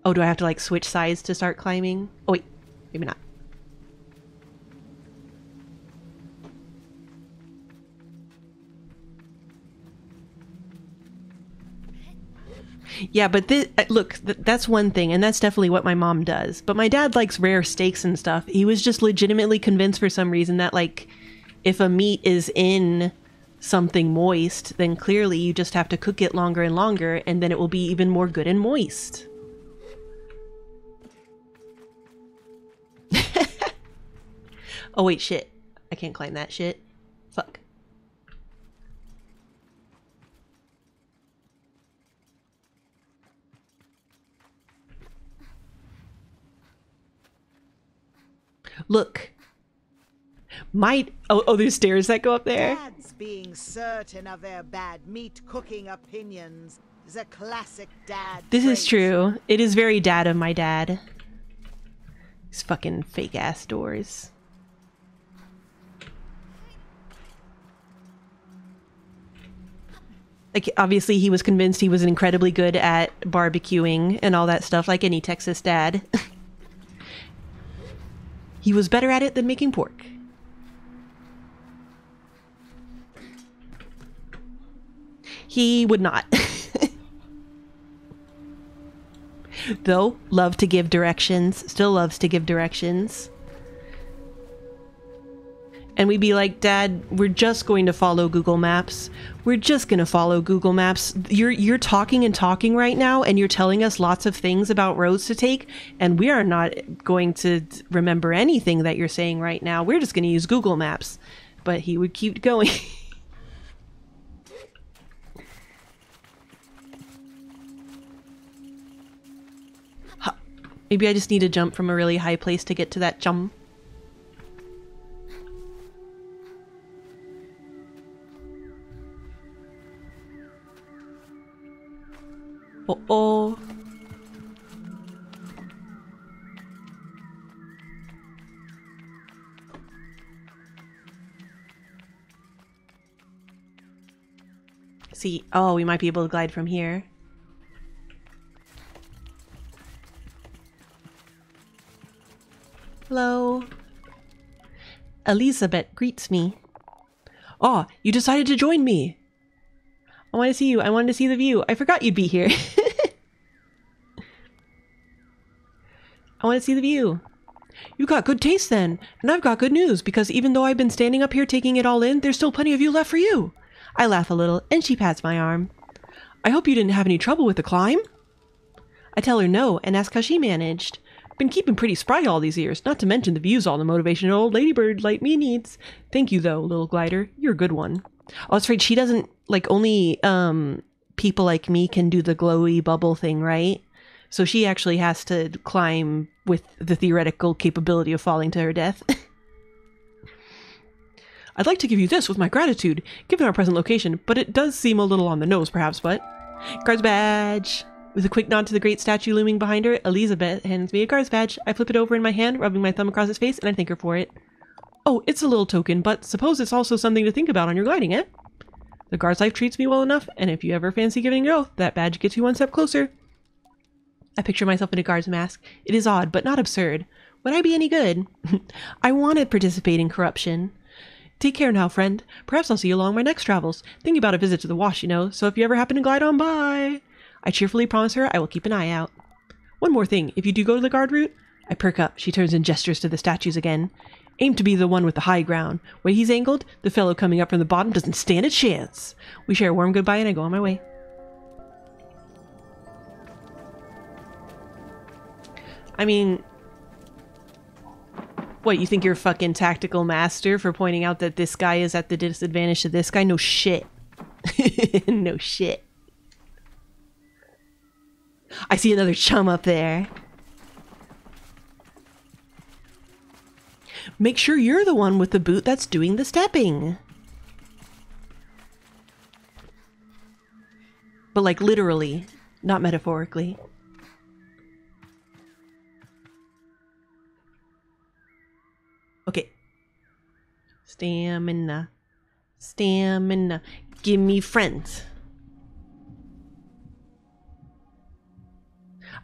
Speaker 1: Oh, do I have to like switch sides to start climbing? Oh wait, maybe not. Yeah, but this, uh, look, th- that's one thing, and that's definitely what my mom does. But my dad likes rare steaks and stuff. He was just legitimately convinced for some reason that, like, if a meat is in something moist, then clearly you just have to cook it longer and longer, and then it will be even more good and moist. oh, wait, shit. I can't climb that shit. Fuck. Look. My oh oh there's stairs that go up there.
Speaker 2: Dads being certain of their bad meat cooking opinions is a classic dad.
Speaker 1: This is true. It is very dad of my dad. These fucking fake ass doors. Like obviously he was convinced he was incredibly good at barbecuing and all that stuff like any Texas dad. he was better at it than making pork. He would not. Though, love to give directions, still loves to give directions. And we'd be like, Dad, we're just going to follow Google Maps. We're just going to follow Google Maps. You're you're talking and talking right now and you're telling us lots of things about roads to take and we are not going to remember anything that you're saying right now. We're just going to use Google Maps. But he would keep going. Maybe I just need to jump from a really high place to get to that jump. Oh oh. See, oh, we might be able to glide from here. Hello. Elizabeth greets me. Oh, you decided to join me. I want to see you. I wanted to see the view. I forgot you'd be here. I want to see the view. You've got good taste then, and I've got good news because even though I've been standing up here taking it all in, there's still plenty of view left for you. I laugh a little, and she pats my arm. I hope you didn't have any trouble with the climb. I tell her no and ask how she managed. Been keeping pretty spry all these years, not to mention the views all the motivation an old ladybird like me needs. Thank you though, little glider. You're a good one. I was afraid She doesn't like only um people like me can do the glowy bubble thing, right? So she actually has to climb with the theoretical capability of falling to her death. I'd like to give you this with my gratitude, given our present location, but it does seem a little on the nose, perhaps, but. Guards badge! With a quick nod to the great statue looming behind her, Elizabeth hands me a guard's badge. I flip it over in my hand, rubbing my thumb across its face, and I thank her for it. Oh, it's a little token, but suppose it's also something to think about on your gliding, eh? The guard's life treats me well enough, and if you ever fancy giving it an oath, that badge gets you one step closer. I picture myself in a guard's mask. It is odd, but not absurd. Would I be any good? I want to participate in corruption. Take care now, friend. Perhaps I'll see you along my next travels. Thinking about a visit to the wash, you know, so if you ever happen to glide on by. I cheerfully promise her I will keep an eye out. One more thing, if you do go to the guard route, I perk up. She turns and gestures to the statues again. Aim to be the one with the high ground. Way he's angled, the fellow coming up from the bottom doesn't stand a chance. We share a warm goodbye and I go on my way. I mean, what, you think you're a fucking tactical master for pointing out that this guy is at the disadvantage to this guy? No shit. no shit. I see another chum up there. Make sure you're the one with the boot that's doing the stepping. But like literally, not metaphorically. Okay. Stamina. Stamina. Give me friends.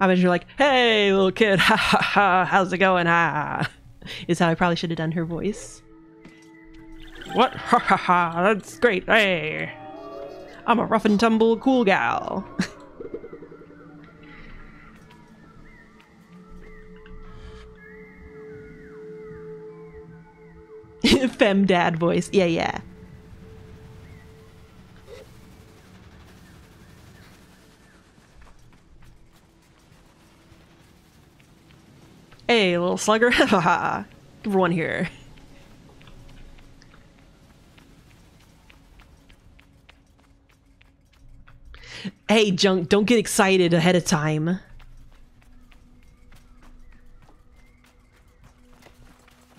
Speaker 1: I bet you're like, hey, little kid, ha ha ha, how's it going? Ha, is how I probably should have done her voice. What? Ha ha ha, that's great. Hey, I'm a rough and tumble cool gal. Fem dad voice. Yeah, yeah. Hey, little slugger. Give her here. Hey, Junk, don't get excited ahead of time.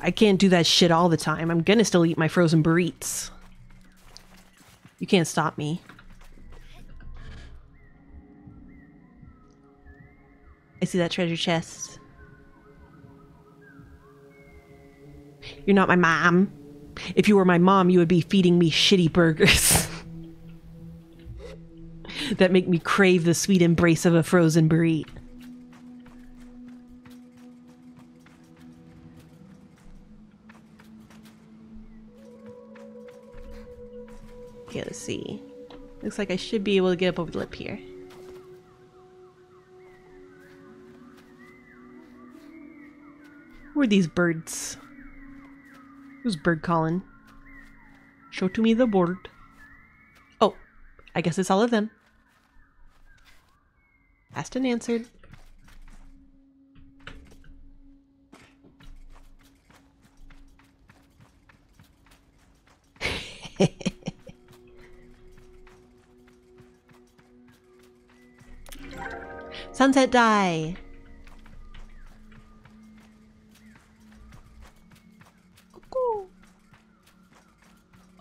Speaker 1: I can't do that shit all the time. I'm gonna still eat my frozen burritos. You can't stop me. I see that treasure chest. You're not my mom. If you were my mom, you would be feeding me shitty burgers. that make me crave the sweet embrace of a frozen burrito. Okay, let's see. Looks like I should be able to get up over the lip here. Who are these birds? Bird calling? Show to me the bird. Oh, I guess it's all of them. Asked and answered. Sunset die.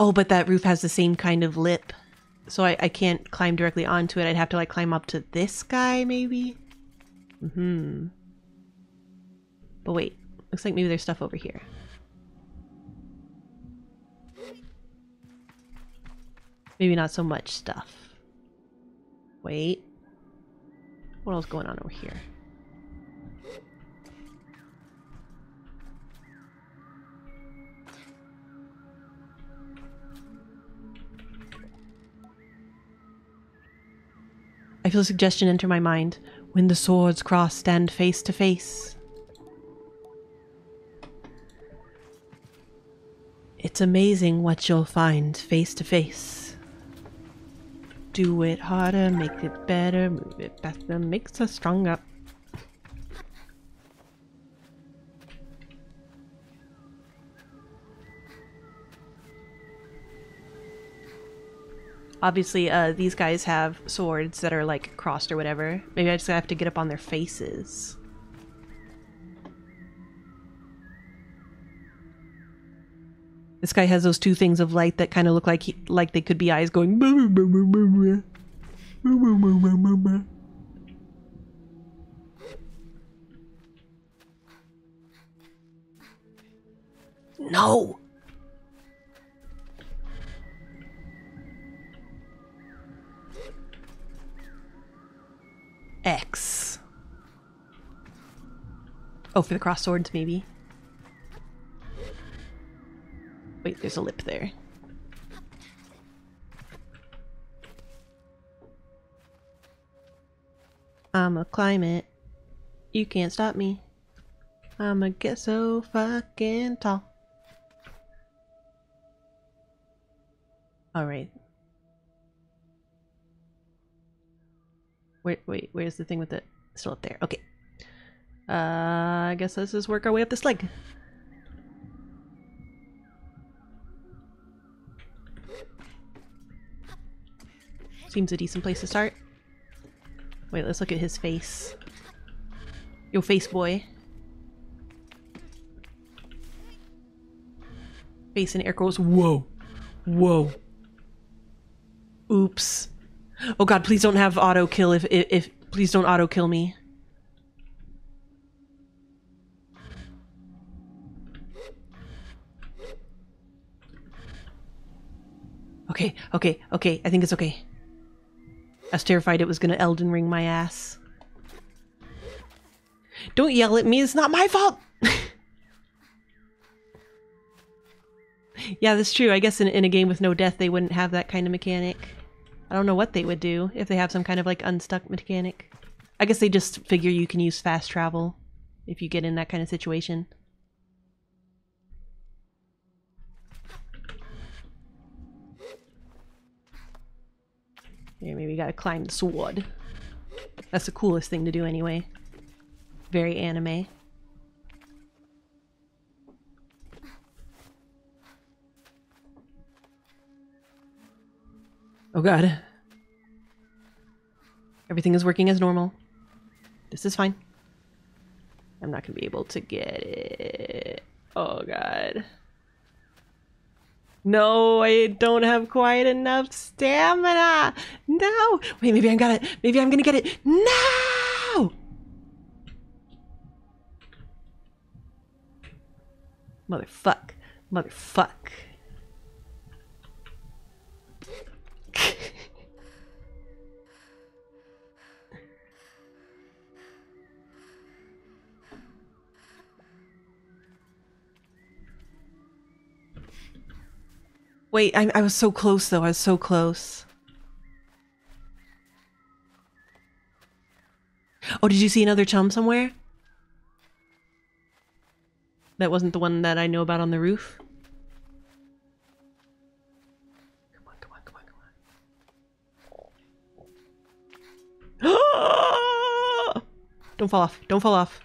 Speaker 1: Oh, but that roof has the same kind of lip. So I, I can't climb directly onto it. I'd have to like climb up to this guy, maybe? Mm-hmm. But wait, looks like maybe there's stuff over here. Maybe not so much stuff. Wait. What else going on over here? I feel a suggestion enter my mind. When the swords cross, stand face to face. It's amazing what you'll find face to face. Do it harder, make it better, move it faster, makes us stronger. Obviously, uh, these guys have swords that are like crossed or whatever. Maybe I just have to get up on their faces. This guy has those two things of light that kind of look like he, like they could be eyes going. No. X. Oh, for the cross swords, maybe. Wait, there's a lip there. I'ma climb it. You can't stop me. I'ma get so fucking tall. Alright. Wait, wait, where's the thing with it? Still up there. Okay. Uh, I guess let's just work our way up this leg. Seems a decent place to start. Wait, let's look at his face. Yo, face boy. Face and air quotes. Whoa. Whoa. Oops. Oh god, please don't have auto kill if, if if please don't auto kill me. Okay, okay, okay. I think it's okay. I was terrified it was gonna Elden Ring my ass. Don't yell at me, it's not my fault! yeah, that's true. I guess in, in a game with no death, they wouldn't have that kind of mechanic. I don't know what they would do if they have some kind of like unstuck mechanic. I guess they just figure you can use fast travel if you get in that kind of situation. Yeah, maybe you gotta climb the sword. That's the coolest thing to do anyway. Very anime. Oh god. Everything is working as normal. This is fine. I'm not gonna be able to get it. Oh god. No, I don't have quite enough stamina. No. Wait, maybe I got it. Maybe I'm gonna get it. No. Motherfuck. Motherfuck. Wait, I, I was so close though. I was so close. Oh, did you see another chum somewhere? That wasn't the one that I know about on the roof? Come on, come on, come on, come on. Don't fall off. Don't fall off.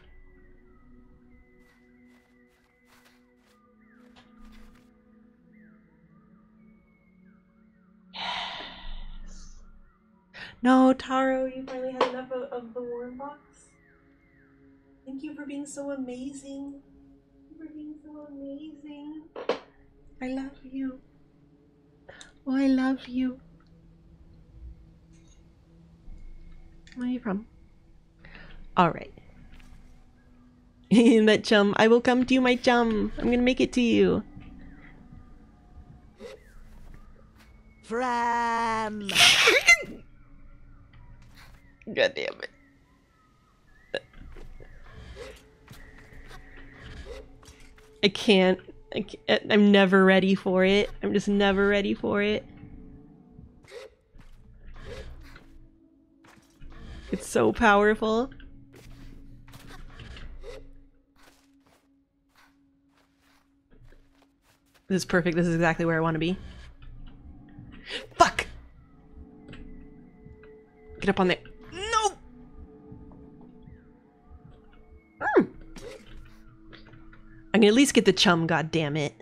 Speaker 1: No, Taro, you finally had enough of, of the warm box. Thank you for being so amazing. Thank you for being so amazing. I love you. Oh, I love you. Where are you from? Alright. that chum. I will come to you, my chum. I'm gonna make it to you.
Speaker 2: Fram!
Speaker 1: God damn it. I can't. I can't. I'm never ready for it. I'm just never ready for it. It's so powerful. This is perfect. This is exactly where I want to be. Fuck! Get up on there. Mm. I can at least get the chum, god damn it.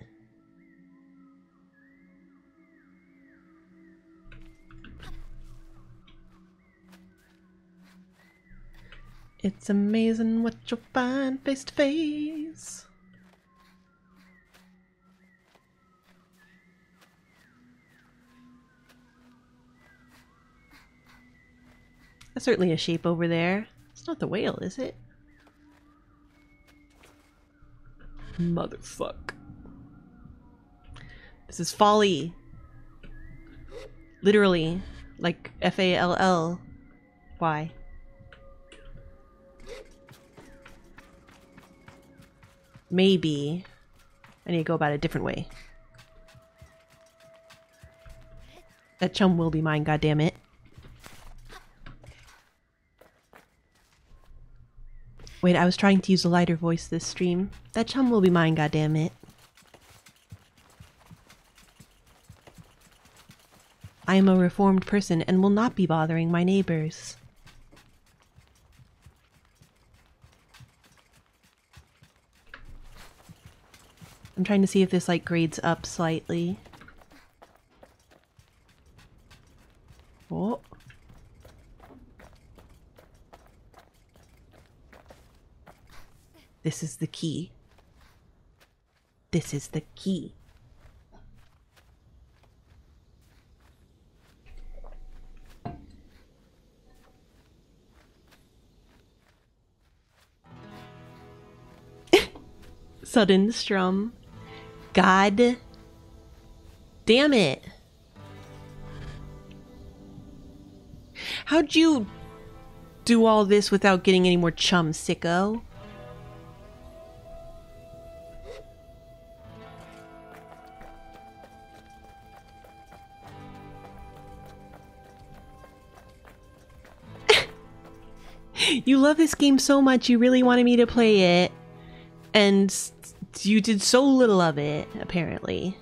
Speaker 1: It's amazing what you'll find face to face. That's certainly a shape over there. It's not the whale, is it? Motherfuck. This is folly. Literally. Like F-A-L-L. Why? Maybe I need to go about it a different way. That chum will be mine, goddammit. Wait, I was trying to use a lighter voice this stream. That chum will be mine, goddammit. I am a reformed person and will not be bothering my neighbors. I'm trying to see if this like grades up slightly. Oh. This is the key. This is the key. Sudden strum. God damn it. How'd you do all this without getting any more chum, sicko? You love this game so much, you really wanted me to play it, and you did so little of it, apparently.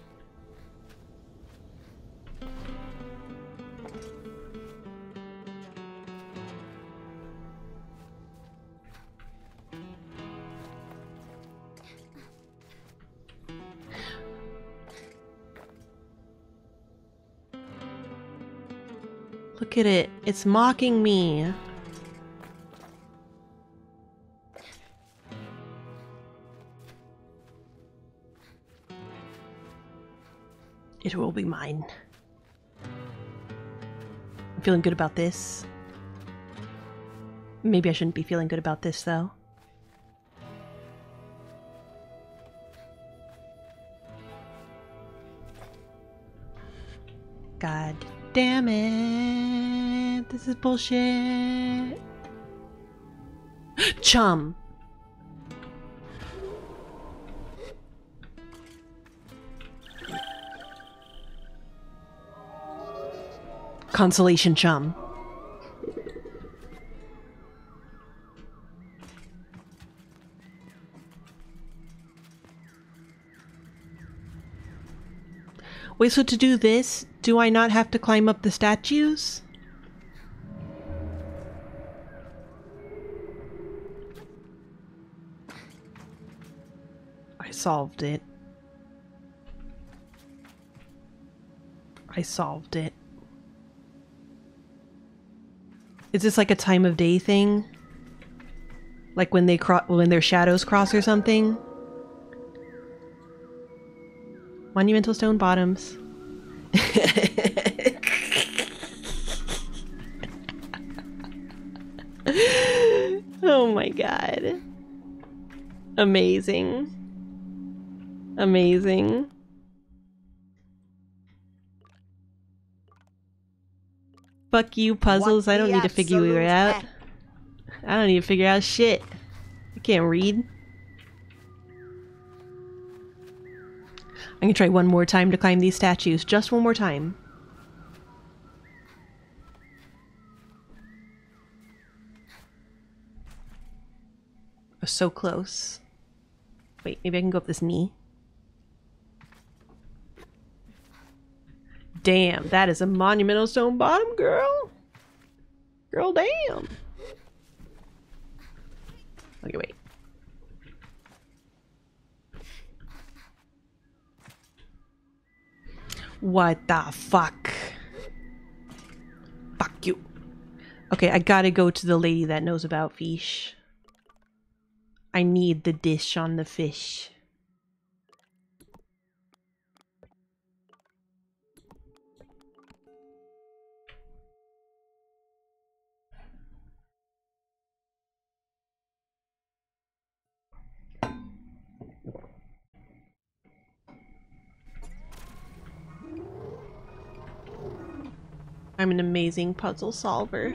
Speaker 1: Look at it. It's mocking me. It will be mine. I'm feeling good about this. Maybe I shouldn't be feeling good about this, though. God damn it. This is bullshit. Chum. Consolation chum. Wait, so to do this, do I not have to climb up the statues? I solved it. I solved it. Is this like a time of day thing? Like when they cro- when their shadows cross or something? Monumental stone bottoms. oh my god. Amazing. Amazing. Fuck you, puzzles.
Speaker 2: What
Speaker 1: I don't need to figure you out.
Speaker 2: heck?
Speaker 1: I don't need to figure out shit. I can't read. I'm gonna try one more time to climb these statues. Just one more time. So close. Wait, maybe I can go up this knee. Damn, that is a monumental stone bottom, girl. Girl, damn. Okay, wait. What the fuck? Fuck you. Okay, I gotta go to the lady that knows about fish. I need the dish on the fish. I'm an amazing puzzle solver.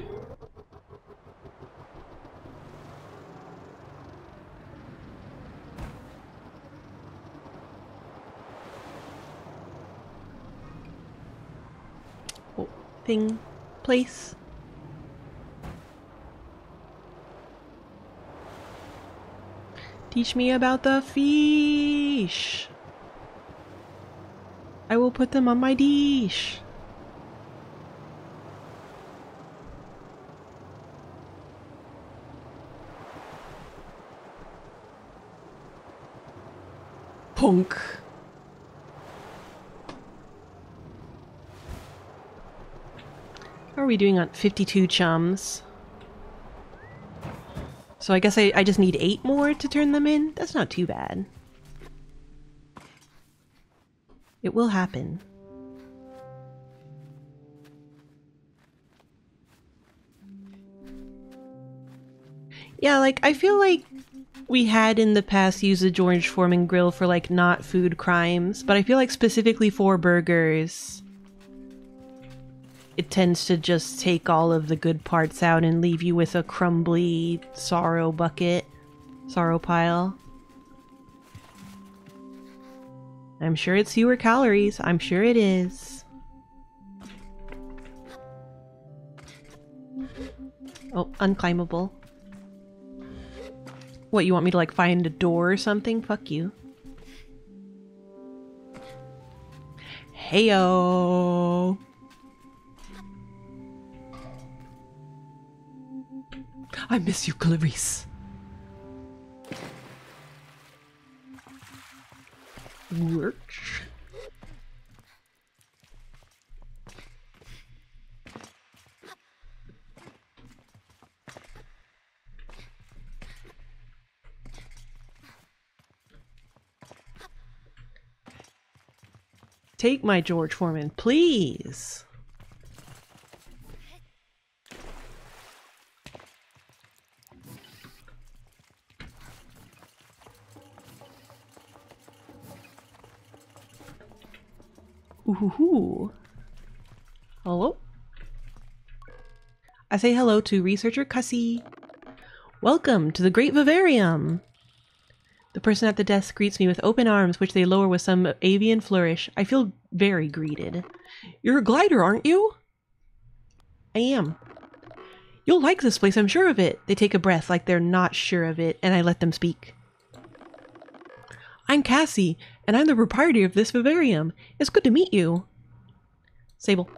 Speaker 1: Oh, thing, place. Teach me about the fish. I will put them on my dish. Punk. How are we doing on 52 chums? So I guess I, I just need eight more to turn them in? That's not too bad. It will happen. Yeah, like, I feel like we had in the past used the George Foreman grill for like not food crimes, but I feel like specifically for burgers, it tends to just take all of the good parts out and leave you with a crumbly sorrow bucket, sorrow pile. I'm sure it's fewer calories. I'm sure it is. Oh, unclimbable. What, you want me to like find a door or something? Fuck you. Heyo. I miss you, Clarice. Lurch. Take my George Foreman, please. Ooh. Hello? I say hello to researcher Cussy. Welcome to the Great Vivarium. Person at the desk greets me with open arms, which they lower with some avian flourish. I feel very greeted. You're a glider, aren't you? I am. You'll like this place, I'm sure of it. They take a breath like they're not sure of it, and I let them speak. I'm Cassie, and I'm the proprietor of this vivarium. It's good to meet you. Sable.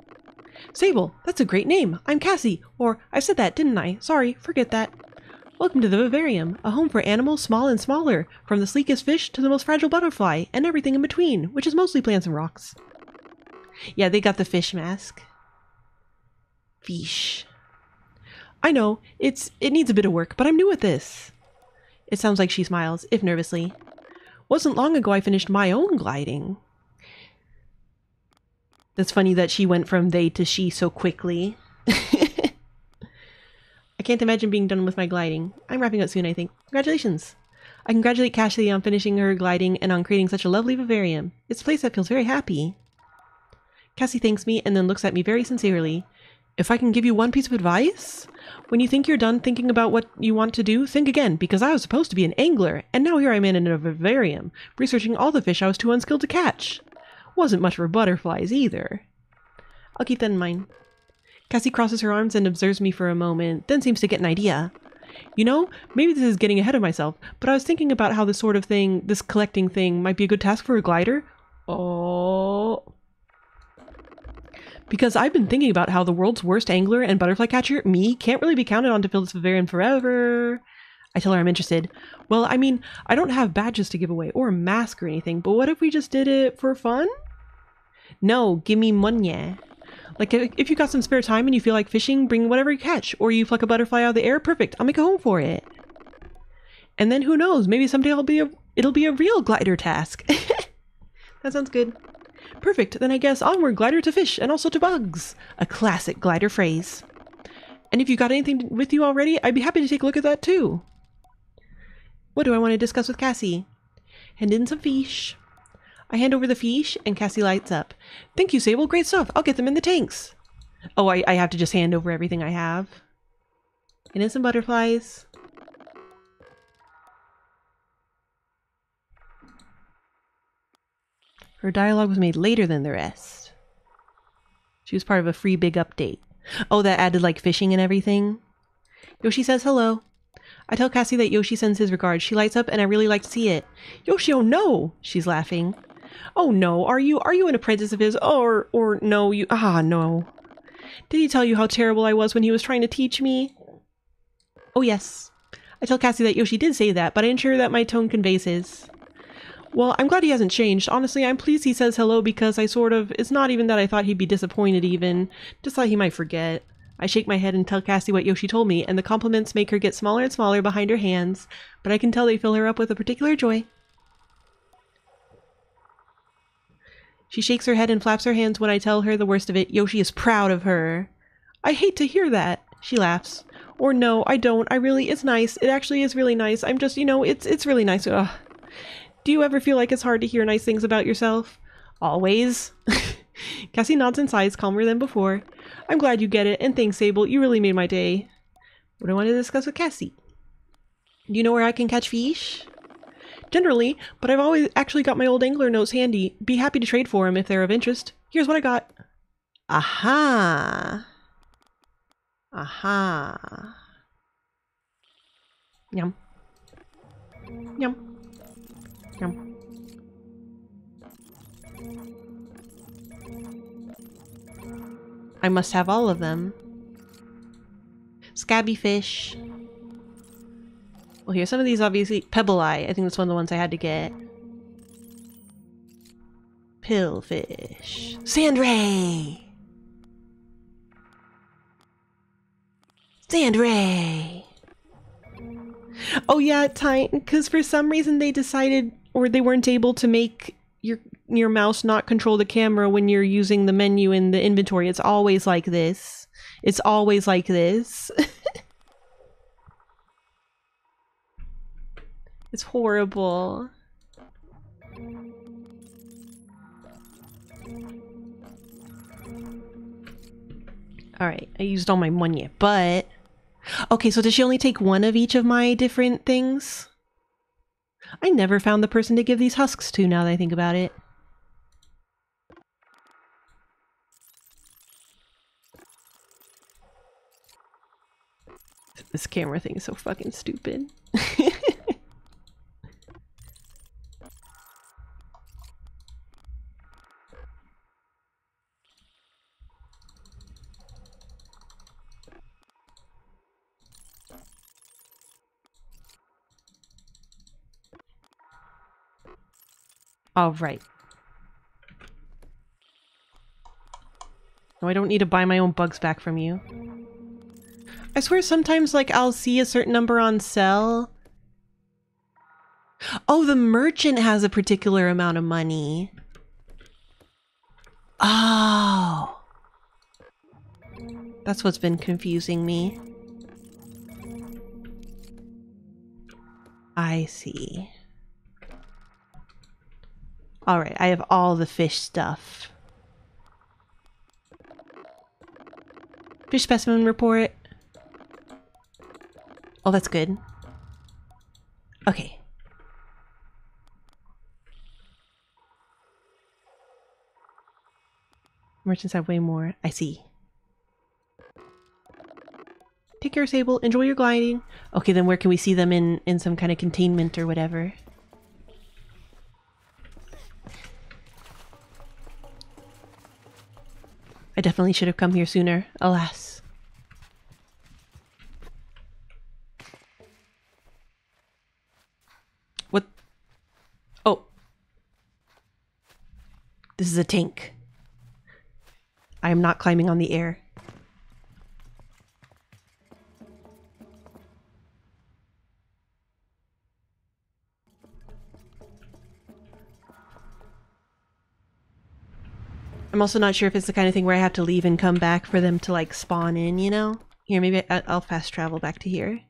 Speaker 1: Sable, that's a great name. I'm Cassie. Or, I said that, didn't I? Sorry, forget that. Welcome to the vivarium, a home for animals small and smaller, from the sleekest fish to the most fragile butterfly, and everything in between, which is mostly plants and rocks. Yeah, they got the fish mask. Fish. I know, it's it needs a bit of work, but I'm new at this. It sounds like she smiles, if nervously. Wasn't long ago I finished my own gliding. That's funny that she went from they to she so quickly. I can't imagine being done with my gliding. I'm wrapping up soon, I think. Congratulations! I congratulate Cassie on finishing her gliding and on creating such a lovely vivarium. It's a place that feels very happy. Cassie thanks me and then looks at me very sincerely. If I can give you one piece of advice? When you think you're done thinking about what you want to do, think again, because I was supposed to be an angler, and now here I'm in a vivarium, researching all the fish I was too unskilled to catch. Wasn't much for butterflies either. I'll keep that in mind. Cassie crosses her arms and observes me for a moment, then seems to get an idea. You know, maybe this is getting ahead of myself, but I was thinking about how this sort of thing, this collecting thing, might be a good task for a glider. Oh. Because I've been thinking about how the world's worst angler and butterfly catcher, me, can't really be counted on to fill this vivarium forever. I tell her I'm interested. Well, I mean, I don't have badges to give away or a mask or anything, but what if we just did it for fun? No, give me money. Like, if you got some spare time and you feel like fishing, bring whatever you catch. Or you pluck a butterfly out of the air, perfect. I'll make a home for it. And then who knows, maybe someday I'll be a, it'll be a real glider task. that sounds good. Perfect, then I guess onward glider to fish and also to bugs. A classic glider phrase. And if you got anything with you already, I'd be happy to take a look at that too. What do I want to discuss with Cassie? Hand in some fish. I hand over the fish, and Cassie lights up. Thank you, Sable. Great stuff. I'll get them in the tanks. Oh, I, I have to just hand over everything I have. And in some butterflies. Her dialogue was made later than the rest. She was part of a free big update. Oh, that added like fishing and everything. Yoshi says hello. I tell Cassie that Yoshi sends his regards. She lights up and I really like to see it. Yoshi, oh no! She's laughing. Oh no, are you are you an apprentice of his? Or or no, you ah no. Did he tell you how terrible I was when he was trying to teach me? Oh yes. I tell Cassie that Yoshi did say that, but I ensure that my tone conveys his. Well, I'm glad he hasn't changed. Honestly, I'm pleased he says hello because I sort of, it's not even that I thought he'd be disappointed even, just thought he might forget. I shake my head and tell Cassie what Yoshi told me, and the compliments make her get smaller and smaller behind her hands, but I can tell they fill her up with a particular joy. She shakes her head and flaps her hands when I tell her the worst of it. Yoshi is proud of her. I hate to hear that. She laughs. Or no, I don't. I really, it's nice. It actually is really nice. I'm just, you know, it's it's really nice. Ugh. Do you ever feel like it's hard to hear nice things about yourself? Always. Cassie nods and sighs, calmer than before. I'm glad you get it, and thanks, Sable. You really made my day. What do I want to discuss with Cassie? Do you know where I can catch fish? Generally, but I've always actually got my old angler nose handy. Be happy to trade for them if they're of interest. Here's what I got. Aha. Aha. Yum. Yum. Yum. I must have all of them. Scabby fish. Well, here, some of these obviously... Pebble Eye. I think that's one of the ones I had to get. Pillfish. Sandray! Sandray! Oh yeah, time because for some reason they decided or they weren't able to make your your mouse not control the camera when you're using the menu in the inventory. It's always like this. It's always like this. it's horrible. Alright, I used all my money, but... Okay, so does she only take one of each of my different things? I never found the person to give these husks to now that I think about it. This camera thing is so fucking stupid. All right. No, I don't need to buy my own bugs back from you. I swear sometimes, like, I'll see a certain number on sell. Oh, the merchant has a particular amount of money. Oh. That's what's been confusing me. I see. Alright, I have all the fish stuff. Fish specimen report. Oh, that's good. Okay. Merchants have way more. I see. Take care, Sable. Enjoy your gliding. Okay, then where can we see them in, in some kind of containment or whatever? I definitely should have come here sooner, alas. What? Oh. This is a tank. I am not climbing on the air. I'm also not sure if it's the kind of thing where I have to leave and come back for them to like spawn in, you know? Here, maybe I'll fast travel back to here.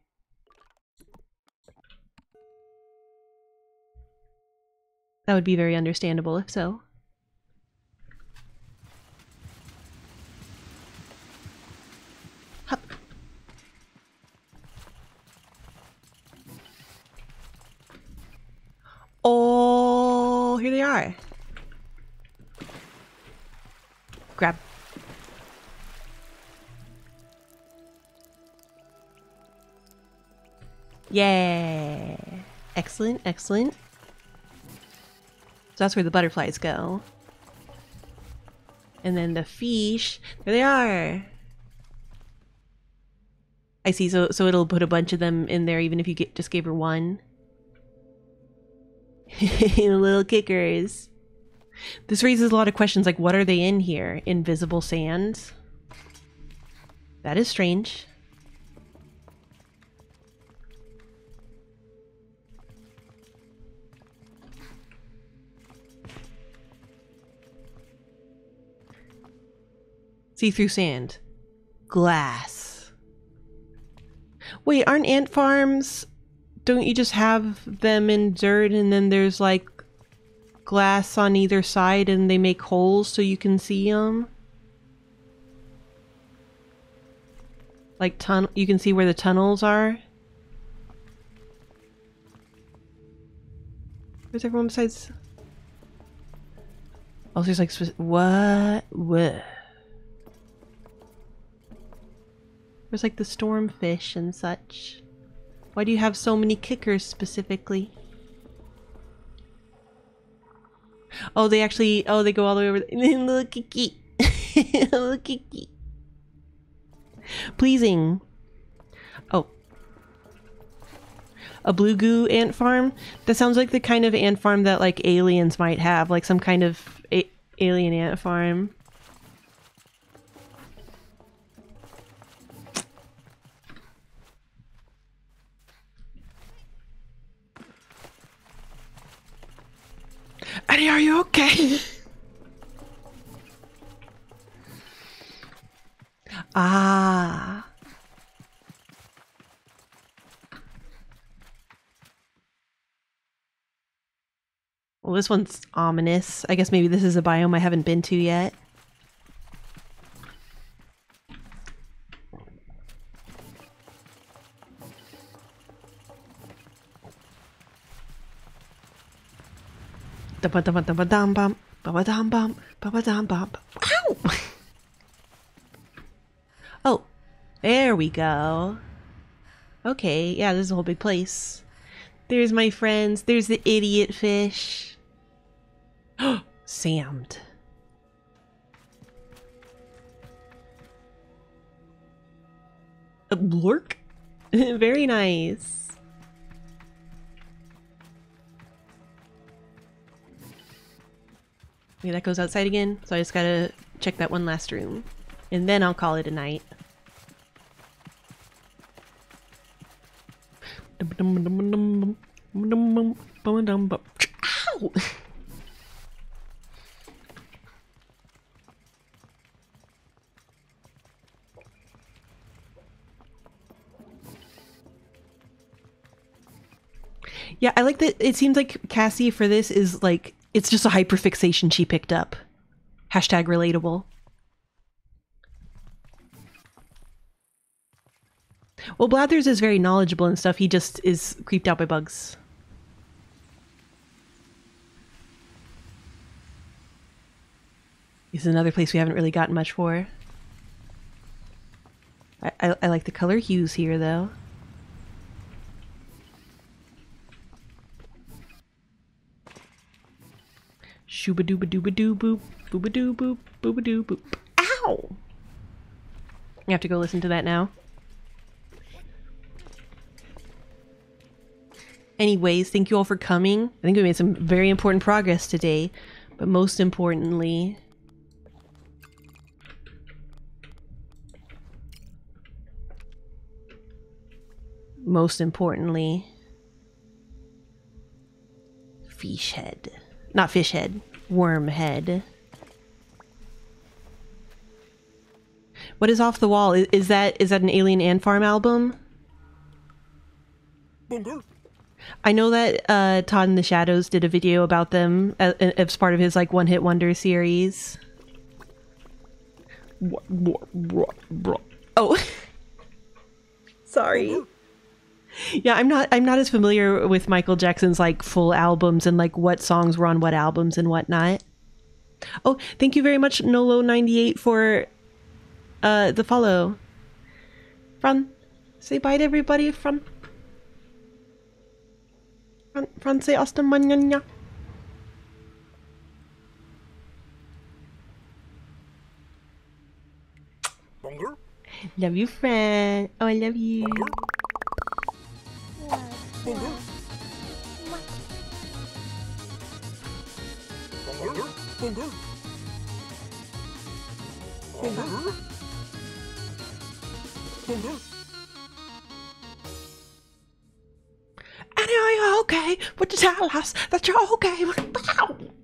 Speaker 1: That would be very understandable if so. Oh, here they are. Yeah. Excellent, excellent. So that's where the butterflies go. And then the fish, there they are. I see, so so it'll put a bunch of them in there even if you get just gave her one. Little kickers. This raises a lot of questions like what are they in here? Invisible sand? That is strange. See through sand. Glass. Wait, aren't ant farms? Don't you just have them in dirt and then there's like glass on either side and they make holes so you can see them? Like tun you can see where the tunnels are? Where's everyone besides? Also, there's like what? What? There's like the stormfish and such. Why do you have so many kickers specifically? Oh, they actually. Oh, they go all the way over. Little kiki. Little kiki. Pleasing. Oh. A blue goo ant farm? That sounds like the kind of ant farm that like aliens might have, like some kind of alien ant farm. Are you okay? ah. Well, this one's ominous. I guess maybe this is a biome I haven't been to yet. Ba-ba-da-ba-da-ba-dum bum, bum, bum. Ow! Oh, there we go. Okay, yeah, this is a whole big place. There's my friends. There's the idiot fish. Sammed. A blork? Very nice. Okay, that goes outside again, so I just gotta check that one last room. And then I'll call it a night. Ow! Yeah, I like that. It seems like Cassie for this is like it's just a hyperfixation she picked up. Hashtag relatable. Well, Blathers is very knowledgeable and stuff. He just is creeped out by bugs. This is another place we haven't really gotten much for. I, I, I like the color hues here, though. Shooba dooba dooba doo boop, booba doo boop, booba doo boop. Ow! You have to go listen to that now. Anyways, thank you all for coming. I think we made some very important progress today, but most importantly, most importantly, fish head. Not fish head, worm head. What is off the wall? Is, is that is that an Alien Ant Farm album? I know that uh, Todd in the Shadows did a video about them as, as part of his like one hit wonder series. Oh, sorry. Yeah, I'm not. I'm not as familiar with Michael Jackson's like full albums and like what songs were on what albums and whatnot. Oh, thank you very much, Nolo98 for uh the follow. Fran, say bye to everybody. Fran. Fran, Fran say hasta mañana. Love you, Fran. Oh, I love you. Annie, are you okay? Would you tell us that you're okay? Ow!